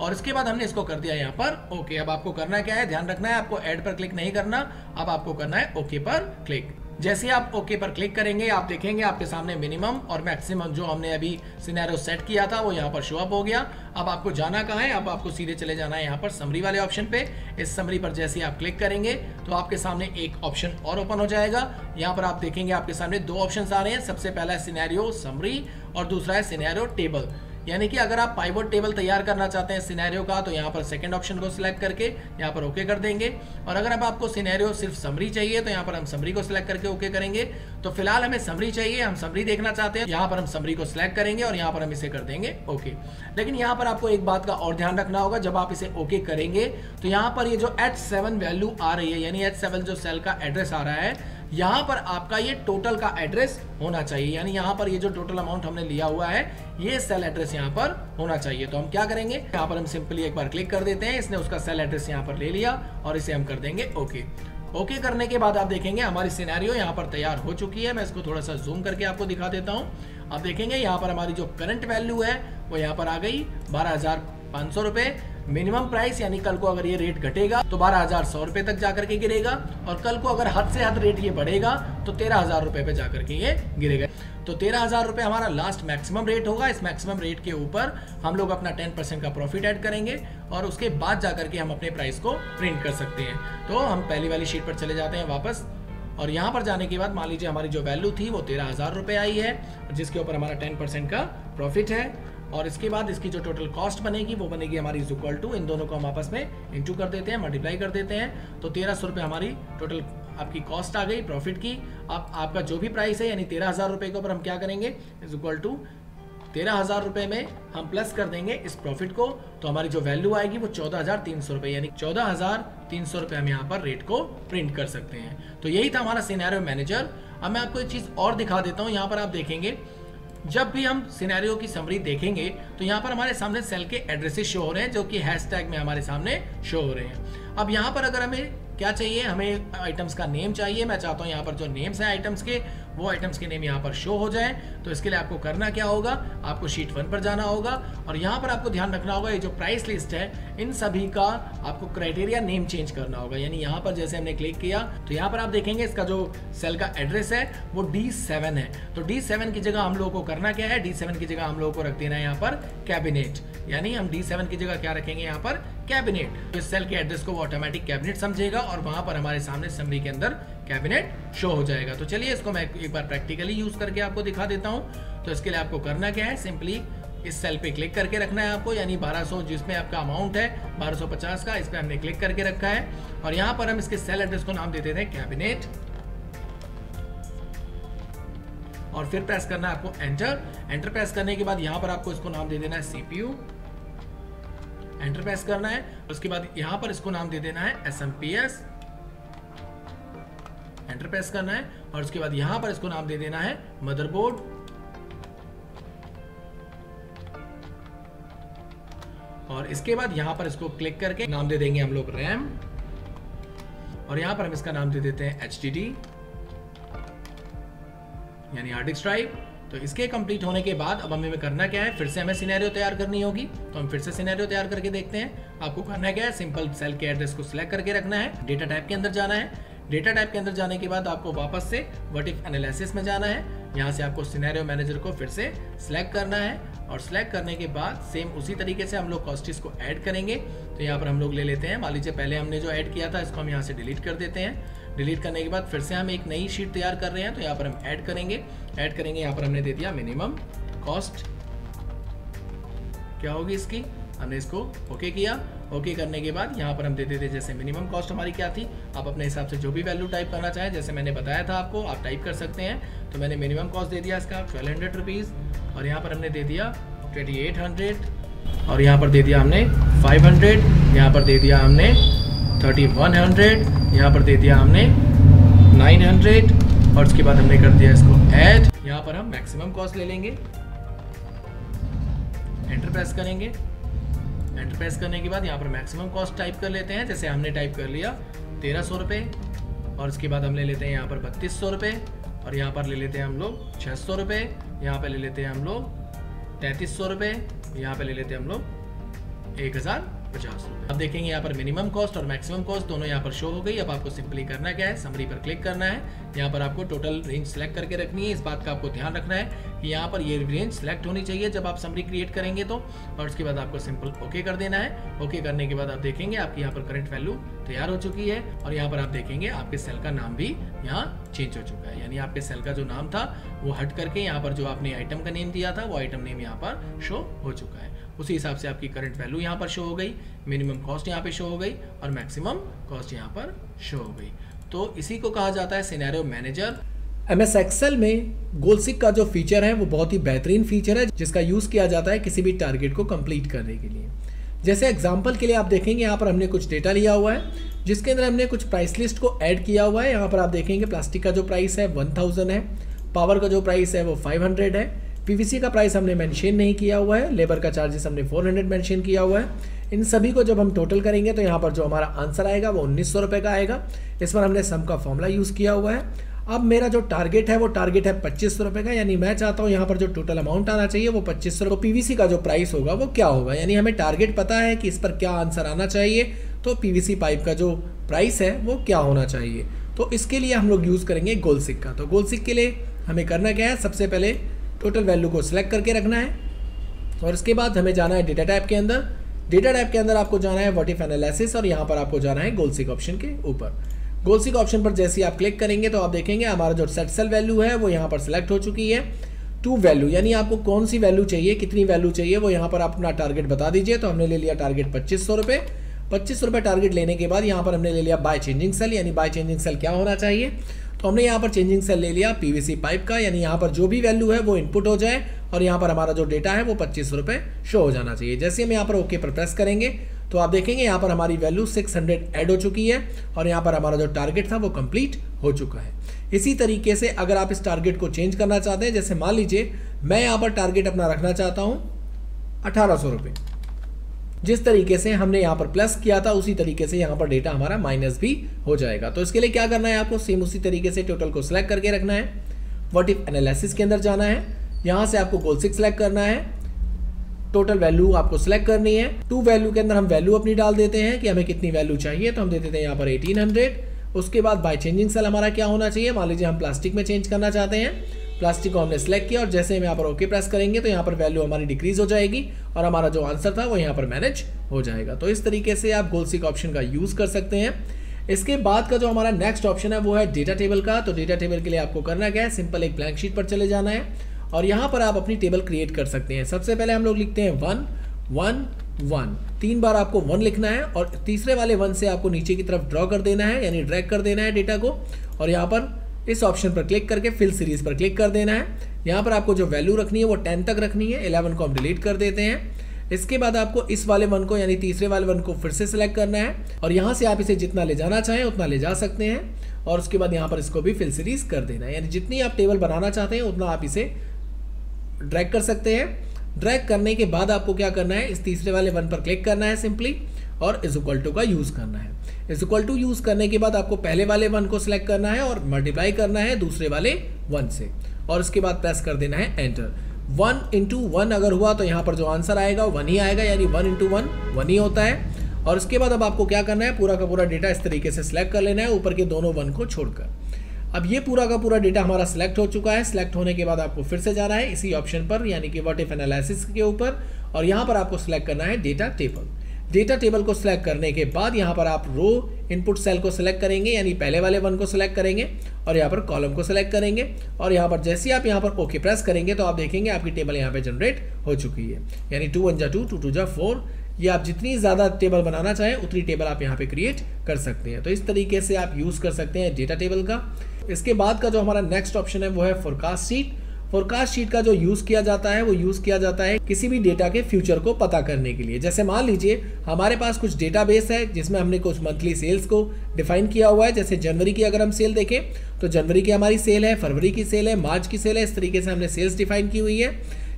और इसके बाद हमने इसको कर दिया यहाँ पर ओके। अब आपको करना क्या है? ध्यान रखना है, आपको एड पर क्लिक नहीं करना, अब आपको करना है ओके पर क्लिक। जैसे आप ओके पर क्लिक करेंगे, आप देखेंगे आपके सामने मिनिमम और मैक्सिमम जो हमने अभी सिनेरियो सेट किया था, वो यहाँ पर शो अप हो गया। अब आपको जाना कहाँ है? अब आपको सीधे चले जाना है यहाँ पर समरी वाले ऑप्शन पे। इस समरी पर जैसे आप क्लिक करेंगे तो आपके सामने एक ऑप्शन और ओपन हो जाएगा। यहाँ पर आप देखेंगे आपके सामने दो ऑप्शन आ रहे हैं। सबसे पहला है सिनेरियो समरी और दूसरा है सिनेरियो टेबल यानी कि अगर आप पाइवोट टेबल तैयार करना चाहते हैं सिनेरियो का तो यहाँ पर सेकंड ऑप्शन को सिलेक्ट करके यहाँ पर ओके कर देंगे। और अगर अब आपको सिनेरियो सिर्फ़ समरी चाहिए तो यहाँ पर हम समरी को सिलेक्ट करके ओके करेंगे। तो फ़िलहाल हमें समरी चाहिए, हम समरी देखना चाहते हैं, यहाँ पर हम समरी को सिलेक्ट करेंगे और यहाँ पर हम इसे कर देंगे ओके लेकिन यहाँ पर आपको एक बात का और ध्यान रखना होगा, जब आप इसे ओके करेंगे तो यहाँ पर ये जो एच वैल्यू आ रही है, यानी एच जो सेल का एड्रेस आ रहा है यहाँ पर आपका ये टोटल का एड्रेस होना चाहिए। यानी यहाँ पर ये जो टोटल अमाउंट हमने लिया हुआ है, ये सेल एड्रेस यहाँ पर होना चाहिए। तो हम क्या करेंगे? यहाँ पर हम सिंपली एक बार क्लिक कर देते हैं। इसने उसका सेल एड्रेस यहाँ पर ले लिया और इसे हम कर देंगे ओके ओके करने के बाद आप देखेंगे हमारी सिनेरियो यहाँ पर तैयार हो चुकी है। मैं इसको थोड़ा सा जूम करके आपको दिखा देता हूँ। आप देखेंगे यहाँ पर हमारी जो करंट वैल्यू है, वो यहाँ पर आ गई बारह हज़ार पाँच सौ रुपये मिनिमम प्राइस यानी कल को अगर ये रेट घटेगा तो बारह हज़ार सौ रुपए तक जाकर के गिरेगा। और कल को अगर हद से हद रेट ये बढ़ेगा तो तेरह हज़ार रुपए पे जाकर के ये गिरेगा। तो तेरह हज़ार रुपए हमारा लास्ट मैक्सिमम रेट होगा। इस मैक्सिमम रेट के ऊपर हम लोग अपना टेन परसेंट का प्रॉफिट ऐड करेंगे और उसके बाद जाकर के हम अपने प्राइस को प्रिंट कर सकते हैं। तो हम पहली वाली शीट पर चले जाते हैं वापस। और यहाँ पर जाने के बाद मान लीजिए हमारी जो वैल्यू थी वो तेरह हज़ार रुपये आई है, जिसके ऊपर हमारा टेन परसेंट का प्रॉफिट है। और इसके बाद इसकी जो टोटल कॉस्ट बनेगी, वो बनेगी हमारी इज़ इक्वल टू इन दोनों को हम आपस में इंटू कर देते हैं मल्टीप्लाई कर देते हैं। तो तेरह सौ रुपये हमारी टोटल आपकी कॉस्ट आ गई प्रॉफिट की। आप आपका जो भी प्राइस है, यानी तेरह हज़ार रुपये के ऊपर हम क्या करेंगे? इज़ इक्वल टू तेरह हज़ार रुपये में हम प्लस कर देंगे इस प्रॉफिट को। तो हमारी जो वैल्यू आएगी, वो चौदह हज़ार तीन सौ रुपए यानी चौदह हज़ार तीन सौ रुपये हम यहाँ पर रेट को प्रिंट कर सकते हैं। तो यही था हमारा सिनेरियो मैनेजर अब मैं आपको एक चीज़ और दिखा देता हूँ, यहाँ पर आप देखेंगे। जब भी हम सिनेरियो की समरी देखेंगे तो यहाँ पर हमारे सामने सेल के एड्रेसेस शो हो रहे हैं, जो कि हैशटैग में हमारे सामने शो हो रहे हैं। अब यहाँ पर अगर हमें क्या चाहिए? हमें आइटम्स का नेम चाहिए। मैं चाहता हूँ यहाँ पर जो नेम्स हैं आइटम्स के, वो आइटम्स के नेम यहाँ पर शो हो जाए। तो इसके लिए आपको करना क्या होगा? आपको शीट वन पर जाना होगा और यहाँ पर आपको ध्यान रखना होगा, ये जो प्राइस लिस्ट है, इन सभी का आपको क्राइटेरिया नेम चेंज करना होगा। यानी यहाँ पर जैसे हमने क्लिक किया तो यहाँ पर आप देखेंगे इसका जो सेल का एड्रेस है, वो डी सेवन है। तो डी सेवन की जगह हम लोगों को करना क्या है? डी सेवन की जगह हम लोगों को रख देना है यहाँ पर कैबिनेट यानी हम डी सेवन की जगह क्या रखेंगे? यहाँ पर कैबिनेट। तो इस सेल के एड्रेस को वो ऑटोमेटिक कैबिनेट समझेगा और वहाँ पर हमारे सामने समरी के अंदर कैबिनेट शो हो जाएगा। तो चलिए इसको मैं एक बार प्रैक्टिकली यूज़ करके आपको दिखा देता हूँ। तो इसके लिए आपको करना क्या है? सिंपली इस सेल पे क्लिक करके रखना है आपको। यानी 1200 जिसमें आपका अमाउंट है 1250 का इस पे हमने क्लिक करके रखा है। और यहाँ पर हम इसके सेल एड्रेस को नाम देते थे कैबिनेट और फिर प्रेस करना है आपको एंटर एंटर प्रेस करने के बाद यहाँ पर आपको इसको नाम दे देना है सीपीयू एंटर प्रेस करना है, उसके बाद यहाँ पर इसको नाम दे देना है S M P S enter press करना है, और उसके बाद यहाँ पर इसको नाम दे देना है मदरबोर्ड और इसके बाद यहाँ पर इसको क्लिक करके नाम दे देंगे हम लोग रैम और यहाँ पर हम इसका नाम दे देते हैं एच डी डी यानी हार्ड डिस्क ड्राइव तो इसके कंप्लीट होने के बाद अब हमें करना क्या है? फिर से हमें सिनेरियो तैयार करनी होगी। तो हम फिर से सिनेरियो तैयार करके देखते हैं। आपको करना क्या है? सिंपल सेल के एड्रेस को सिलेक्ट करके रखना है। डेटा टाइप के अंदर जाना है। डेटा टाइप के अंदर जाने के बाद आपको वापस से वर्टिक एनालिसिस में जाना है। यहाँ से आपको सिनेरियो मैनेजर को फिर से सिलेक्ट करना है। और सिलेक्ट करने के बाद सेम उसी तरीके से हम लोग कॉस्टिस को ऐड करेंगे। तो यहाँ पर हम लोग ले लेते हैं। मान लीजिए पहले हमने जो ऐड किया था, इसको हम यहाँ से डिलीट कर देते हैं। डिलीट करने के बाद फिर से हम एक नई शीट तैयार कर रहे हैं तो यहाँ पर हम ऐड करेंगे। ऐड करेंगे, यहाँ पर हमने दे दिया मिनिमम कॉस्ट क्या होगी इसकी? हमने इसको ओके किया। ओके करने के बाद यहाँ पर हम दे देते जैसे मिनिमम कॉस्ट हमारी क्या थी? आप अपने हिसाब से जो भी वैल्यू टाइप करना चाहें, जैसे मैंने बताया था आपको, आप टाइप कर सकते हैं। तो मैंने मिनिमम कॉस्ट दे दिया इसका ट्वेल्व हंड्रेड रुपीज़ और यहाँ पर हमने दे दिया ट्वेंटी एट हंड्रेड और यहाँ पर दे दिया हमने फाइव हंड्रेड यहाँ पर दे दिया हमने थर्टी वन हंड्रेड यहाँ पर दे दिया हमने नाइन हंड्रेड और उसके बाद हमने कर दिया इसको ऐड यहाँ पर हम मैक्सिमम कॉस्ट ले लेंगे। एंटर प्रेस करेंगे। एंटर प्रेस करने के बाद यहाँ पर मैक्सिमम कॉस्ट टाइप कर लेते हैं, जैसे हमने टाइप कर लिया तेरह सौ रुपये और उसके बाद हम ले लेते हैं यहाँ पर बत्तीस सौ रुपये और यहाँ पर ले लेते हैं हम लोग छः सौ रुपये यहाँ पर ले लेते हैं हम लोग तैंतीस सौ रुपये यहाँ पर ले लेते हैं हम लोग एक हज़ार पचास अब देखेंगे यहाँ पर मिनिमम कॉस्ट और मैक्सिमम कॉस्ट दोनों यहाँ पर शो हो गई। अब आपको सिंपली करना क्या है? समरी पर क्लिक करना है। यहाँ पर आपको टोटल रेंज सेलेक्ट करके रखनी है। इस बात का आपको ध्यान रखना है कि यहाँ पर ये रेंज सेलेक्ट होनी चाहिए जब आप समरी क्रिएट करेंगे तो और उसके बाद आपको सिंपल ओके कर देना है। ओके करने के बाद आप देखेंगे आपकी यहाँ पर करंट वैल्यू तैयार हो चुकी है, और यहाँ पर आप देखेंगे आपके सेल का नाम भी यहाँ चेंज हो चुका है। यानी आपके सेल का जो नाम था, वो हट करके यहाँ पर जो आपने आइटम का नेम दिया था, वो आइटम नेम यहाँ पर शो हो चुका है। उसी हिसाब से आपकी करंट वैल्यू यहाँ पर शो हो गई मिनिमम कॉस्ट यहाँ पे शो हो गई, और मैक्सिमम कॉस्ट यहाँ पर शो हो गई। तो इसी को कहा जाता है scenario manager M S Excel में गोलसिक का जो फीचर है, वो बहुत ही बेहतरीन फीचर है, जिसका यूज़ किया जाता है किसी भी टारगेट को कंप्लीट करने के लिए। जैसे एग्ज़ाम्पल के लिए आप देखेंगे, यहाँ पर हमने कुछ डेटा लिया हुआ है, जिसके अंदर हमने कुछ प्राइस लिस्ट को ऐड किया हुआ है। यहाँ पर आप देखेंगे प्लास्टिक का जो प्राइस है वन थाउज़ेंड है पावर का जो प्राइस है, वो फाइव हंड्रेड है। पीवीसी का प्राइस हमने मेंशन नहीं किया हुआ है लेबर का चार्जेस हमने 400 मेंशन किया हुआ है। इन सभी को जब हम टोटल करेंगे तो यहाँ पर जो हमारा आंसर आएगा, वो उन्नीस सौ का आएगा। इस पर हमने सम का फॉर्मूला यूज़ किया हुआ है। अब मेरा जो टारगेट है, वो टारगेट है पच्चीस रुपये का, यानी मैं चाहता हूँ यहाँ पर जो टोटल अमाउंट आना चाहिए, वो पच्चीस सौ पीवीसी का जो प्राइस होगा, वो क्या होगा? यानी हमें टारगेट पता है कि इस पर क्या आंसर आना चाहिए तो पीवीसी पाइप का जो प्राइस है, वो क्या होना चाहिए? तो इसके लिए हम लोग यूज़ करेंगे गोल सिक का। तो गोल सिक के लिए हमें करना क्या है? सबसे पहले टोटल वैल्यू को सिलेक्ट करके रखना है, और इसके बाद हमें जाना है डेटा टाइप के अंदर। डेटा टाइप के अंदर आपको जाना है वॉटिफ एनालिसिस और यहाँ पर आपको जाना है गोल सिक ऑप्शन के ऊपर। गोलसी का ऑप्शन पर जैसे ही आप क्लिक करेंगे तो आप देखेंगे हमारा जो सेट सेल वैल्यू है, वो यहाँ पर सिलेक्ट हो चुकी है। टू वैल्यू यानी आपको कौन सी वैल्यू चाहिए, कितनी वैल्यू चाहिए, वो यहाँ पर आप अपना टारगेट बता दीजिए। तो हमने ले लिया टारगेट पच्चीस सौ रुपये पच्चीस रुपये टारगेट लेने के बाद यहाँ पर हमने ले लिया बाय चेंजिंग सेल यानी बाय चेंजिंग सेल क्या होना चाहिए? तो हमने यहाँ पर चेंजिंग सेल ले लिया पीवीसी पाइप का, यानी यहाँ पर जो भी वैल्यू है वो इनपुट हो जाए और यहाँ पर हमारा जो डेटा है वो पच्चीस रुपये शो हो जाना चाहिए। जैसे हम यहाँ पर ओके पर प्रेस करेंगे तो आप देखेंगे यहाँ पर हमारी वैल्यू 600 ऐड हो चुकी है और यहाँ पर हमारा जो टारगेट था वो कंप्लीट हो चुका है। इसी तरीके से अगर आप इस टारगेट को चेंज करना चाहते हैं, जैसे मान लीजिए मैं यहाँ पर टारगेट अपना रखना चाहता हूँ अठारह सौ रुपये जिस तरीके से हमने यहाँ पर प्लस किया था, उसी तरीके से यहाँ पर डेटा हमारा माइनस भी हो जाएगा। तो इसके लिए क्या करना है आपको? सेम उसी तरीके से टोटल को सिलेक्ट करके रखना है। वट इफ़ एनालिसिस के अंदर जाना है? यहाँ से आपको गोल सिक्स सिलेक्ट करना है। टोटल वैल्यू आपको सिलेक्ट करनी है। टू वैल्यू के अंदर हम वैल्यू अपनी डाल देते हैं कि हमें कितनी वैल्यू चाहिए तो हम दे देते हैं यहाँ पर 1800 उसके बाद बाय चेंजिंग सेल हमारा क्या होना चाहिए? मान लीजिए हम प्लास्टिक में चेंज करना चाहते हैं। प्लास्टिक को हमने सेलेक्ट किया और जैसे हम यहाँ पर ओके प्रेस करेंगे तो यहाँ पर वैल्यू हमारी डिक्रीज हो जाएगी और हमारा जो आंसर था वो यहाँ पर मैनेज हो जाएगा। तो इस तरीके से आप गोलसिक ऑप्शन का यूज़ कर सकते हैं। इसके बाद का जो हमारा नेक्स्ट ऑप्शन है वो है डेटा टेबल का। तो डेटा टेबल के लिए आपको करना क्या है? सिंपल एक ब्लैंक शीट पर चले जाना है और यहाँ पर आप अपनी टेबल क्रिएट कर सकते हैं। सबसे पहले हम लोग लिखते हैं वन वन वन तीन बार आपको वन लिखना है और तीसरे वाले वन से आपको नीचे की तरफ़ ड्रॉ कर देना है, यानी ड्रैग कर देना है डेटा को। और यहाँ पर इस ऑप्शन पर क्लिक करके फिल सीरीज़ पर क्लिक कर देना है। यहाँ पर आपको जो वैल्यू रखनी है वो टेन तक रखनी है, इलेवन को हम डिलीट कर देते हैं। इसके बाद आपको इस वाले वन को यानी तीसरे वाले वन को फिर से सिलेक्ट करना है और यहाँ से आप इसे जितना ले जाना चाहें उतना ले जा सकते हैं और उसके बाद यहाँ पर इसको भी फिल सीरीज़ कर देना है। यानी जितनी आप टेबल बनाना चाहते हैं उतना आप इसे ड्रैग कर सकते हैं। ड्रैग करने के बाद आपको क्या करना है, इस तीसरे वाले वन पर क्लिक करना है सिंपली। और इज़ इक्वल टू का यूज़ करना है। इज़ इक्वल टू यूज़ करने के बाद आपको पहले वाले वन को सिलेक्ट करना है और मल्टीप्लाई करना है दूसरे वाले वन से। और उसके बाद प्रेस कर देना है एंटर वन इंटू वन अगर हुआ तो यहाँ पर जो आंसर आएगा वन ही आएगा, यानी वन इंटू वन वन ही होता है। और उसके बाद अब आपको क्या करना है? पूरा का पूरा डेटा इस तरीके से सिलेक्ट कर लेना है ऊपर के दोनों वन को छोड़कर। अब ये पूरा का पूरा डेटा हमारा सिलेक्ट हो चुका है। सिलेक्ट होने के बाद आपको फिर से जाना है इसी ऑप्शन पर, यानी कि वट इफ़ एनालिसिस के ऊपर। और यहाँ पर आपको सिलेक्ट करना है डेटा टेबल डेटा टेबल को सिलेक्ट करने के बाद यहाँ पर आप रो इनपुट सेल को सिलेक्ट करेंगे, यानी पहले वाले वन को सिलेक्ट करेंगे और यहाँ पर कॉलम को सिलेक्ट करेंगे और यहाँ पर जैसे ही आप यहाँ पर ओके okay प्रेस करेंगे तो आप देखेंगे आपकी टेबल यहाँ पे जनरेट हो चुकी है। यानी टू वन जा टू टू टू जा फोर ये आप जितनी ज़्यादा टेबल बनाना चाहें, उतनी टेबल आप यहाँ पे क्रिएट कर सकते हैं। तो इस तरीके से आप यूज़ कर सकते हैं डेटा टेबल का। इसके बाद का जो हमारा नेक्स्ट ऑप्शन है, वो है फोरकास्ट शीट फोरकास्ट शीट का जो यूज़ किया जाता है, वो यूज़ किया जाता है किसी भी डेटा के फ्यूचर को पता करने के लिए। जैसे मान लीजिए, हमारे पास कुछ डेटाबेस है, जिसमें हमने कुछ मंथली सेल्स को डिफाइन किया हुआ है। जैसे जनवरी की अगर हम सेल देखें तो जनवरी की हमारी सेल है, फरवरी की सेल है, मार्च की सेल है, इस तरीके से हमने सेल्स डिफाइन की हुई है।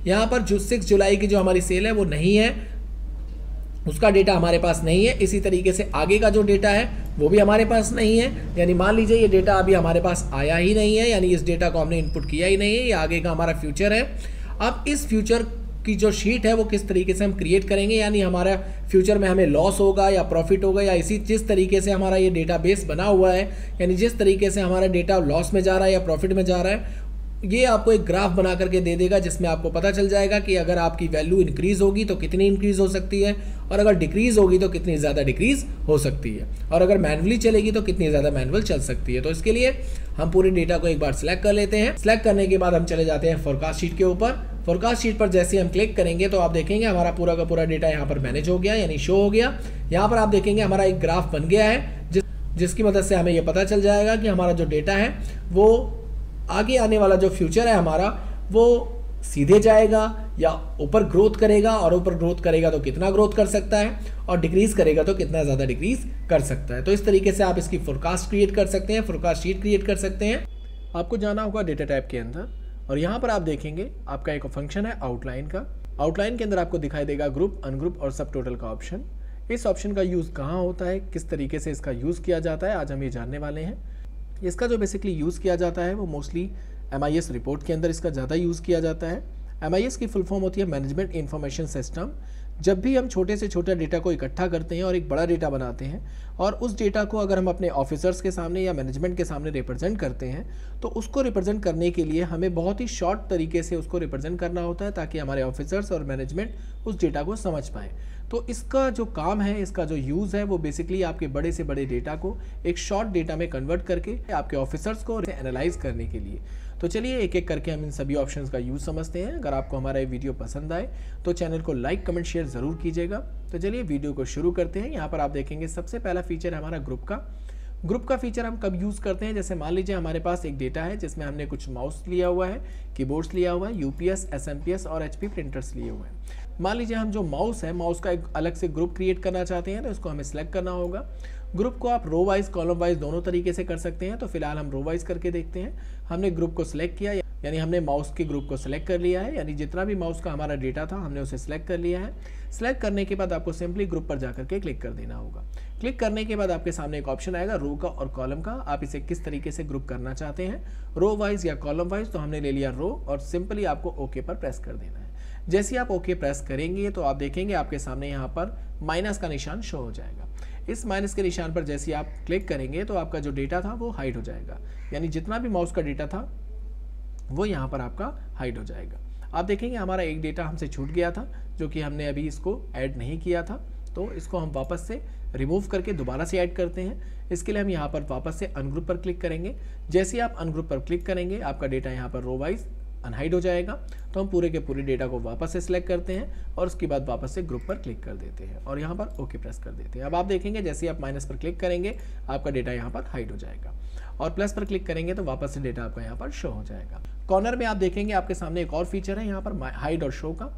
यहाँ पर जो सिक्स जुलाई की जो हमारी सेल है, वो नहीं है। उसका डेटा हमारे पास नहीं है। इसी तरीके से आगे का जो डेटा है, वो भी हमारे पास नहीं है। यानी मान लीजिए ये डेटा अभी हमारे पास आया ही नहीं है, यानी इस डेटा को हमने इनपुट किया ही नहीं है, ये आगे का हमारा फ्यूचर है। अब इस फ्यूचर की जो शीट है, वो किस तरीके से हम क्रिएट करेंगे? यानी हमारा फ्यूचर में हमें लॉस होगा या प्रॉफिट होगा या इसी, जिस तरीके से हमारा ये डेटा बेस बना हुआ है, यानी जिस तरीके से हमारा डेटा लॉस में जा रहा है या प्रॉफिट में जा रहा है ये आपको एक ग्राफ बना करके दे देगा, जिसमें आपको पता चल जाएगा कि अगर आपकी वैल्यू इंक्रीज होगी तो कितनी इंक्रीज हो सकती है, और अगर डिक्रीज होगी तो कितनी ज़्यादा डिक्रीज हो सकती है, और अगर मैनुअली चलेगी तो कितनी ज़्यादा मैनुअल चल सकती है। तो इसके लिए हम पूरे डेटा को एक बार सिलेक्ट कर लेते हैं। सिलेक्ट करने के बाद हम चले जाते हैं फोरकास्ट शीट के ऊपर। फोरकास्ट शीट पर जैसे हम क्लिक करेंगे तो आप देखेंगे हमारा पूरा का पूरा डेटा यहाँ पर मैनेज हो गया, यानी शो हो गया। यहाँ पर आप देखेंगे हमारा एक ग्राफ बन गया है, जिस, जिसकी मदद से हमें यह पता चल जाएगा कि हमारा जो डेटा है, वो आगे आने वाला जो फ्यूचर है हमारा, वो सीधे जाएगा या ऊपर ग्रोथ करेगा और ऊपर ग्रोथ करेगा तो कितना ग्रोथ कर सकता है और डिक्रीज करेगा तो कितना ज़्यादा डिक्रीज कर सकता है। तो इस तरीके से आप इसकी फोरकास्ट क्रिएट कर सकते हैं फोरकास्ट शीट क्रिएट कर सकते हैं। आपको जाना होगा डेटा टाइप के अंदर और यहाँ पर आप देखेंगे, आपका एक फ़ंक्शन है आउटलाइन का। आउटलाइन के अंदर आपको दिखाई देगा ग्रुप अनग्रुप और सब टोटल का ऑप्शन इस ऑप्शन का यूज़ कहाँ होता है, किस तरीके से इसका यूज़ किया जाता है, आज हम ये जानने वाले हैं। इसका जो बेसिकली यूज़ किया जाता है, वो मोस्टली एमआईएस रिपोर्ट के अंदर इसका ज़्यादा यूज़ किया जाता है। एमआईएस की फुल फॉर्म होती है मैनेजमेंट इन्फॉर्मेशन सिस्टम जब भी हम छोटे से छोटा डेटा को इकट्ठा करते हैं और एक बड़ा डेटा बनाते हैं और उस डेटा को अगर हम अपने ऑफिसर्स के सामने या मैनेजमेंट के सामने रिप्रेजेंट करते हैं तो उसको रिप्रेजेंट करने के लिए हमें बहुत ही शॉर्ट तरीके से उसको रिप्रेजेंट करना होता है ताकि हमारे ऑफिसर्स और मैनेजमेंट उस डेटा को समझ पाए। तो इसका जो काम है, इसका जो यूज़ है, वो बेसिकली आपके बड़े से बड़े डेटा को एक शॉर्ट डेटा में कन्वर्ट करके आपके ऑफिसर्स को एनालाइज करने के लिए। तो चलिए एक एक करके हम इन सभी ऑप्शंस का यूज़ समझते हैं। अगर आपको हमारा ये वीडियो पसंद आए तो चैनल को लाइक कमेंट शेयर ज़रूर कीजिएगा। तो चलिए वीडियो को शुरू करते हैं। यहाँ पर आप देखेंगे, सबसे पहला फीचर है हमारा ग्रुप का। ग्रुप का फीचर हम कब यूज़ करते हैं? जैसे मान लीजिए हमारे पास एक डेटा है, जिसमें हमने कुछ माउस लिया हुआ है, कीबोर्ड्स लिया हुआ है, यूपीएस एसएमपीएस और एचपी प्रिंटर्स लिए हुए हैं। मान लीजिए हम जो माउस है, माउस का एक अलग से ग्रुप क्रिएट करना चाहते हैं तो उसको हमें सेलेक्ट करना होगा। ग्रुप को आप रो वाइज कॉलम वाइज दोनों तरीके से कर सकते हैं तो फ़िलहाल हम रो वाइज करके देखते हैं। हमने ग्रुप को सिलेक्ट किया यानी हमने माउस के ग्रुप को सिलेक्ट कर लिया है, यानी जितना भी माउस का हमारा डेटा था, हमने उसे सिलेक्ट कर लिया है। सिलेक्ट करने के बाद आपको सिंपली ग्रुप पर जाकर के क्लिक कर देना होगा। क्लिक करने के बाद आपके सामने एक ऑप्शन आएगा रो का और कॉलम का। आप इसे किस तरीके से ग्रुप करना चाहते हैं? रो वाइज या कॉलम वाइज तो हमने ले लिया रो और सिंपली आपको ओके पर प्रेस कर देना है। जैसे आप ओके प्रेस करेंगे तो आप देखेंगे आपके सामने यहाँ पर माइनस का निशान शो हो जाएगा। इस माइनस के निशान पर जैसे आप क्लिक करेंगे तो आपका जो डेटा था, वो हाइड हो जाएगा। यानी जितना भी माउस का डेटा था वो यहाँ पर आपका हाइड हो जाएगा। आप देखेंगे हमारा एक डेटा हमसे छूट गया था, जो कि हमने अभी इसको ऐड नहीं किया था। तो इसको हम वापस से रिमूव करके दोबारा से ऐड करते हैं। इसके लिए हम यहाँ पर वापस से अनग्रुप पर क्लिक करेंगे। जैसे आप अनग्रुप पर क्लिक करेंगे, आपका डेटा यहाँ पर रो वाइज अनहाइड हो जाएगा। तो हम पूरे के पूरे डेटा को वापस से सिलेक्ट करते हैं और उसके बाद वापस से ग्रुप पर क्लिक कर देते हैं और यहाँ पर ओके प्रेस कर देते हैं। अब आप देखेंगे, जैसे ही आप माइनस पर क्लिक करेंगे, आपका डेटा यहाँ पर हाइड हो जाएगा। और प्लस पर क्लिक करेंगे तो वापस से डेटा आपका यहाँ पर शो हो जाएगा। कॉर्नर में आप देखेंगे आपके सामने एक और फीचर है, यहाँ पर हाइड और शो का।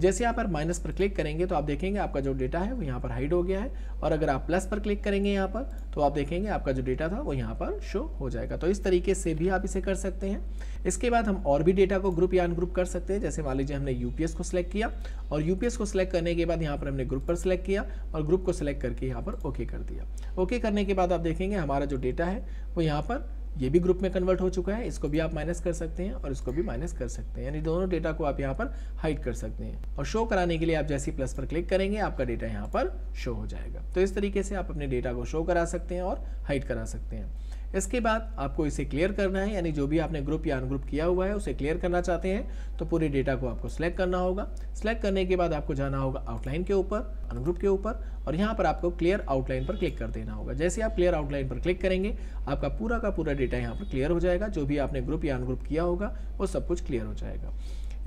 जैसे यहाँ पर माइनस पर क्लिक करेंगे तो आप देखेंगे आपका जो डेटा है वो यहाँ पर हाइड हो गया है और अगर आप प्लस पर क्लिक करेंगे यहाँ पर तो आप देखेंगे आपका जो डेटा था वो यहाँ पर शो हो जाएगा। तो इस तरीके से भी आप इसे कर सकते हैं। इसके बाद हम और भी डेटा को ग्रुप या अनग्रुप कर सकते हैं। जैसे मान लीजिए हमने यूपीएस को सिलेक्ट किया और यूपीएस को सिलेक्ट करने के बाद यहाँ पर हमने ग्रुप पर सिलेक्ट किया और ग्रुप को सिलेक्ट करके यहाँ पर ओके कर दिया। ओके करने के बाद आप देखेंगे हमारा जो डेटा है वो यहाँ पर ये भी ग्रुप में कन्वर्ट हो चुका है, इसको भी आप माइनस कर सकते हैं और इसको भी माइनस कर सकते हैं। यानी दोनों डेटा को आप यहाँ पर हाइड कर सकते हैं। और शो कराने के लिए आप जैसे प्लस पर क्लिक करेंगे, आपका डेटा यहाँ पर शो हो जाएगा। तो इस तरीके से आप अपने डेटा को शो करा सकते हैं और हाइड करा सकते हैं। इसके बाद आपको इसे क्लियर करना है, यानी जो भी आपने ग्रुप या अनग्रुप किया हुआ है, उसे क्लियर करना चाहते हैं तो पूरे डेटा को आपको सिलेक्ट करना होगा। सिलेक्ट करने के बाद आपको जाना होगा आउटलाइन के ऊपर अनग्रुप के ऊपर, और यहाँ पर आपको क्लियर आउटलाइन पर क्लिक कर देना होगा। जैसे आप क्लियर आउटलाइन पर क्लिक करेंगे, आपका पूरा का पूरा डेटा यहाँ पर क्लियर हो जाएगा। जो भी आपने ग्रुप या अनग्रुप किया होगा, वो सब कुछ क्लियर हो जाएगा।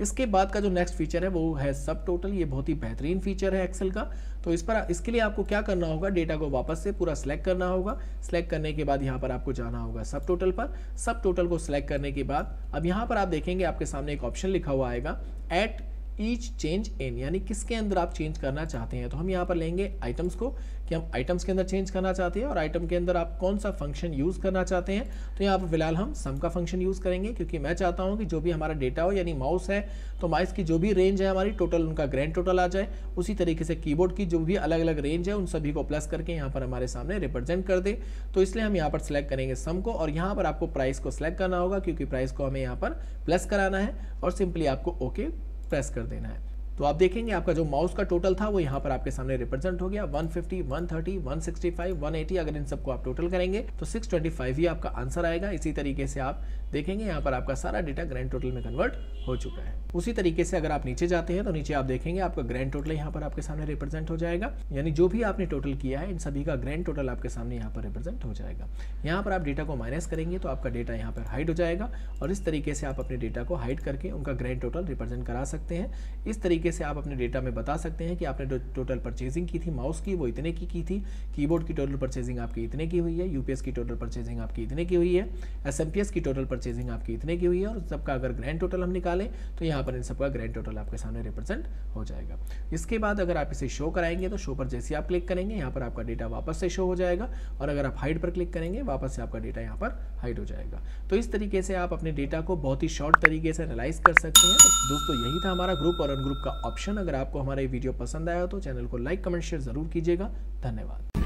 इसके बाद का जो नेक्स्ट फीचर है, वो है सब टोटल ये बहुत ही बेहतरीन फीचर है एक्सेल का। तो इस पर, इसके लिए आपको क्या करना होगा डेटा को वापस से पूरा सिलेक्ट करना होगा। सिलेक्ट करने के बाद यहाँ पर आपको जाना होगा सब टोटल पर। सब टोटल को सिलेक्ट करने के बाद, अब यहाँ पर आप देखेंगे आपके सामने एक ऑप्शन लिखा हुआ आएगा एट ईच चेंज इन यानी किसके अंदर आप चेंज करना चाहते हैं? तो हम यहाँ पर लेंगे आइटम्स को कि हम आइटम्स के अंदर चेंज करना चाहते हैं और आइटम के अंदर आप कौन सा फ़ंक्शन यूज़ करना चाहते हैं? तो यहाँ पर फ़िलहाल हम सम का फ़ंक्शन यूज़ करेंगे, क्योंकि मैं चाहता हूँ कि जो भी हमारा डेटा हो, यानी माउस है तो माउस की जो भी रेंज है हमारी टोटल उनका ग्रैंड टोटल आ जाए। उसी तरीके से कीबोर्ड की जो भी अलग अलग रेंज है, उन सभी को प्लस करके यहाँ पर हमारे सामने रिप्रेजेंट कर दे। तो इसलिए हम यहाँ पर सिलेक्ट करेंगे सम को, और यहाँ पर आपको प्राइस को सिलेक्ट करना होगा, क्योंकि प्राइस को हमें यहाँ पर प्लस कराना है, और सिंपली आपको ओके प्रेस कर देना है। तो आप देखेंगे आपका जो माउस का टोटल था वो यहाँ पर आपके सामने रिप्रेजेंट हो गया। 150, 130, 165, 180 अगर इन सबको आप टोटल करेंगे तो 625 ही आपका आंसर आएगा। इसी तरीके से आप देखेंगे, यहाँ पर आपका सारा डेटा ग्रैंड टोटल में कन्वर्ट हो चुका है। उसी तरीके से अगर आप नीचे जाते हैं तो नीचे आप देखेंगे, आपका ग्रैंड टोटल यहाँ पर आपके सामने रिप्रेजेंट हो जाएगा। यानी जो भी आपने टोटल किया है, इन सभी का ग्रैंड टोटल आपके सामने यहाँ पर रिप्रेजेंट हो जाएगा। यहाँ पर आप डेटा को माइनस करेंगे तो आपका डेटा यहाँ पर हाइड हो जाएगा। और इस तरीके से आप अपने डेटा को हाइड करके उनका ग्रैंड टोटल रिप्रेजेंट करा सकते हैं। इस तरीके से आप अपने डेटा में बता सकते हैं कि आपने जो टोटल परचेजिंग की थी माउस की, वो इतने की की थी। कीबोर्ड की टोटल परचेजिंग आपकी इतने की हुई है यूपीएस की टोटल परचेजिंग आपकी इतने की हुई है। एसएमपीएस की टोटल परचेजिंग आपकी इतने की हुई है और सबका अगर ग्रैंड टोटल हम निकालें तो यहाँ पर इन सबका ग्रैंड टोटल आपके सामने रिप्रेजेंट हो जाएगा। इसके बाद अगर आप इसे शो कराएँगे तो शो पर जैसे आप क्लिक करेंगे, यहाँ पर आपका डेटा वापस से शो हो जाएगा और अगर आप हाइड पर क्लिक करेंगे, वापस से आपका डेटा यहाँ पर हाइड हो जाएगा। तो इस तरीके से आप अपने डेटा को बहुत ही शॉर्ट तरीके से एनालाइज कर सकते हैं। दोस्तों, यही था हमारा ग्रुप और अनग्रुप का ऑप्शन अगर आपको हमारा ये वीडियो पसंद आया तो चैनल को लाइक कमेंट शेयर ज़रूर कीजिएगा। धन्यवाद।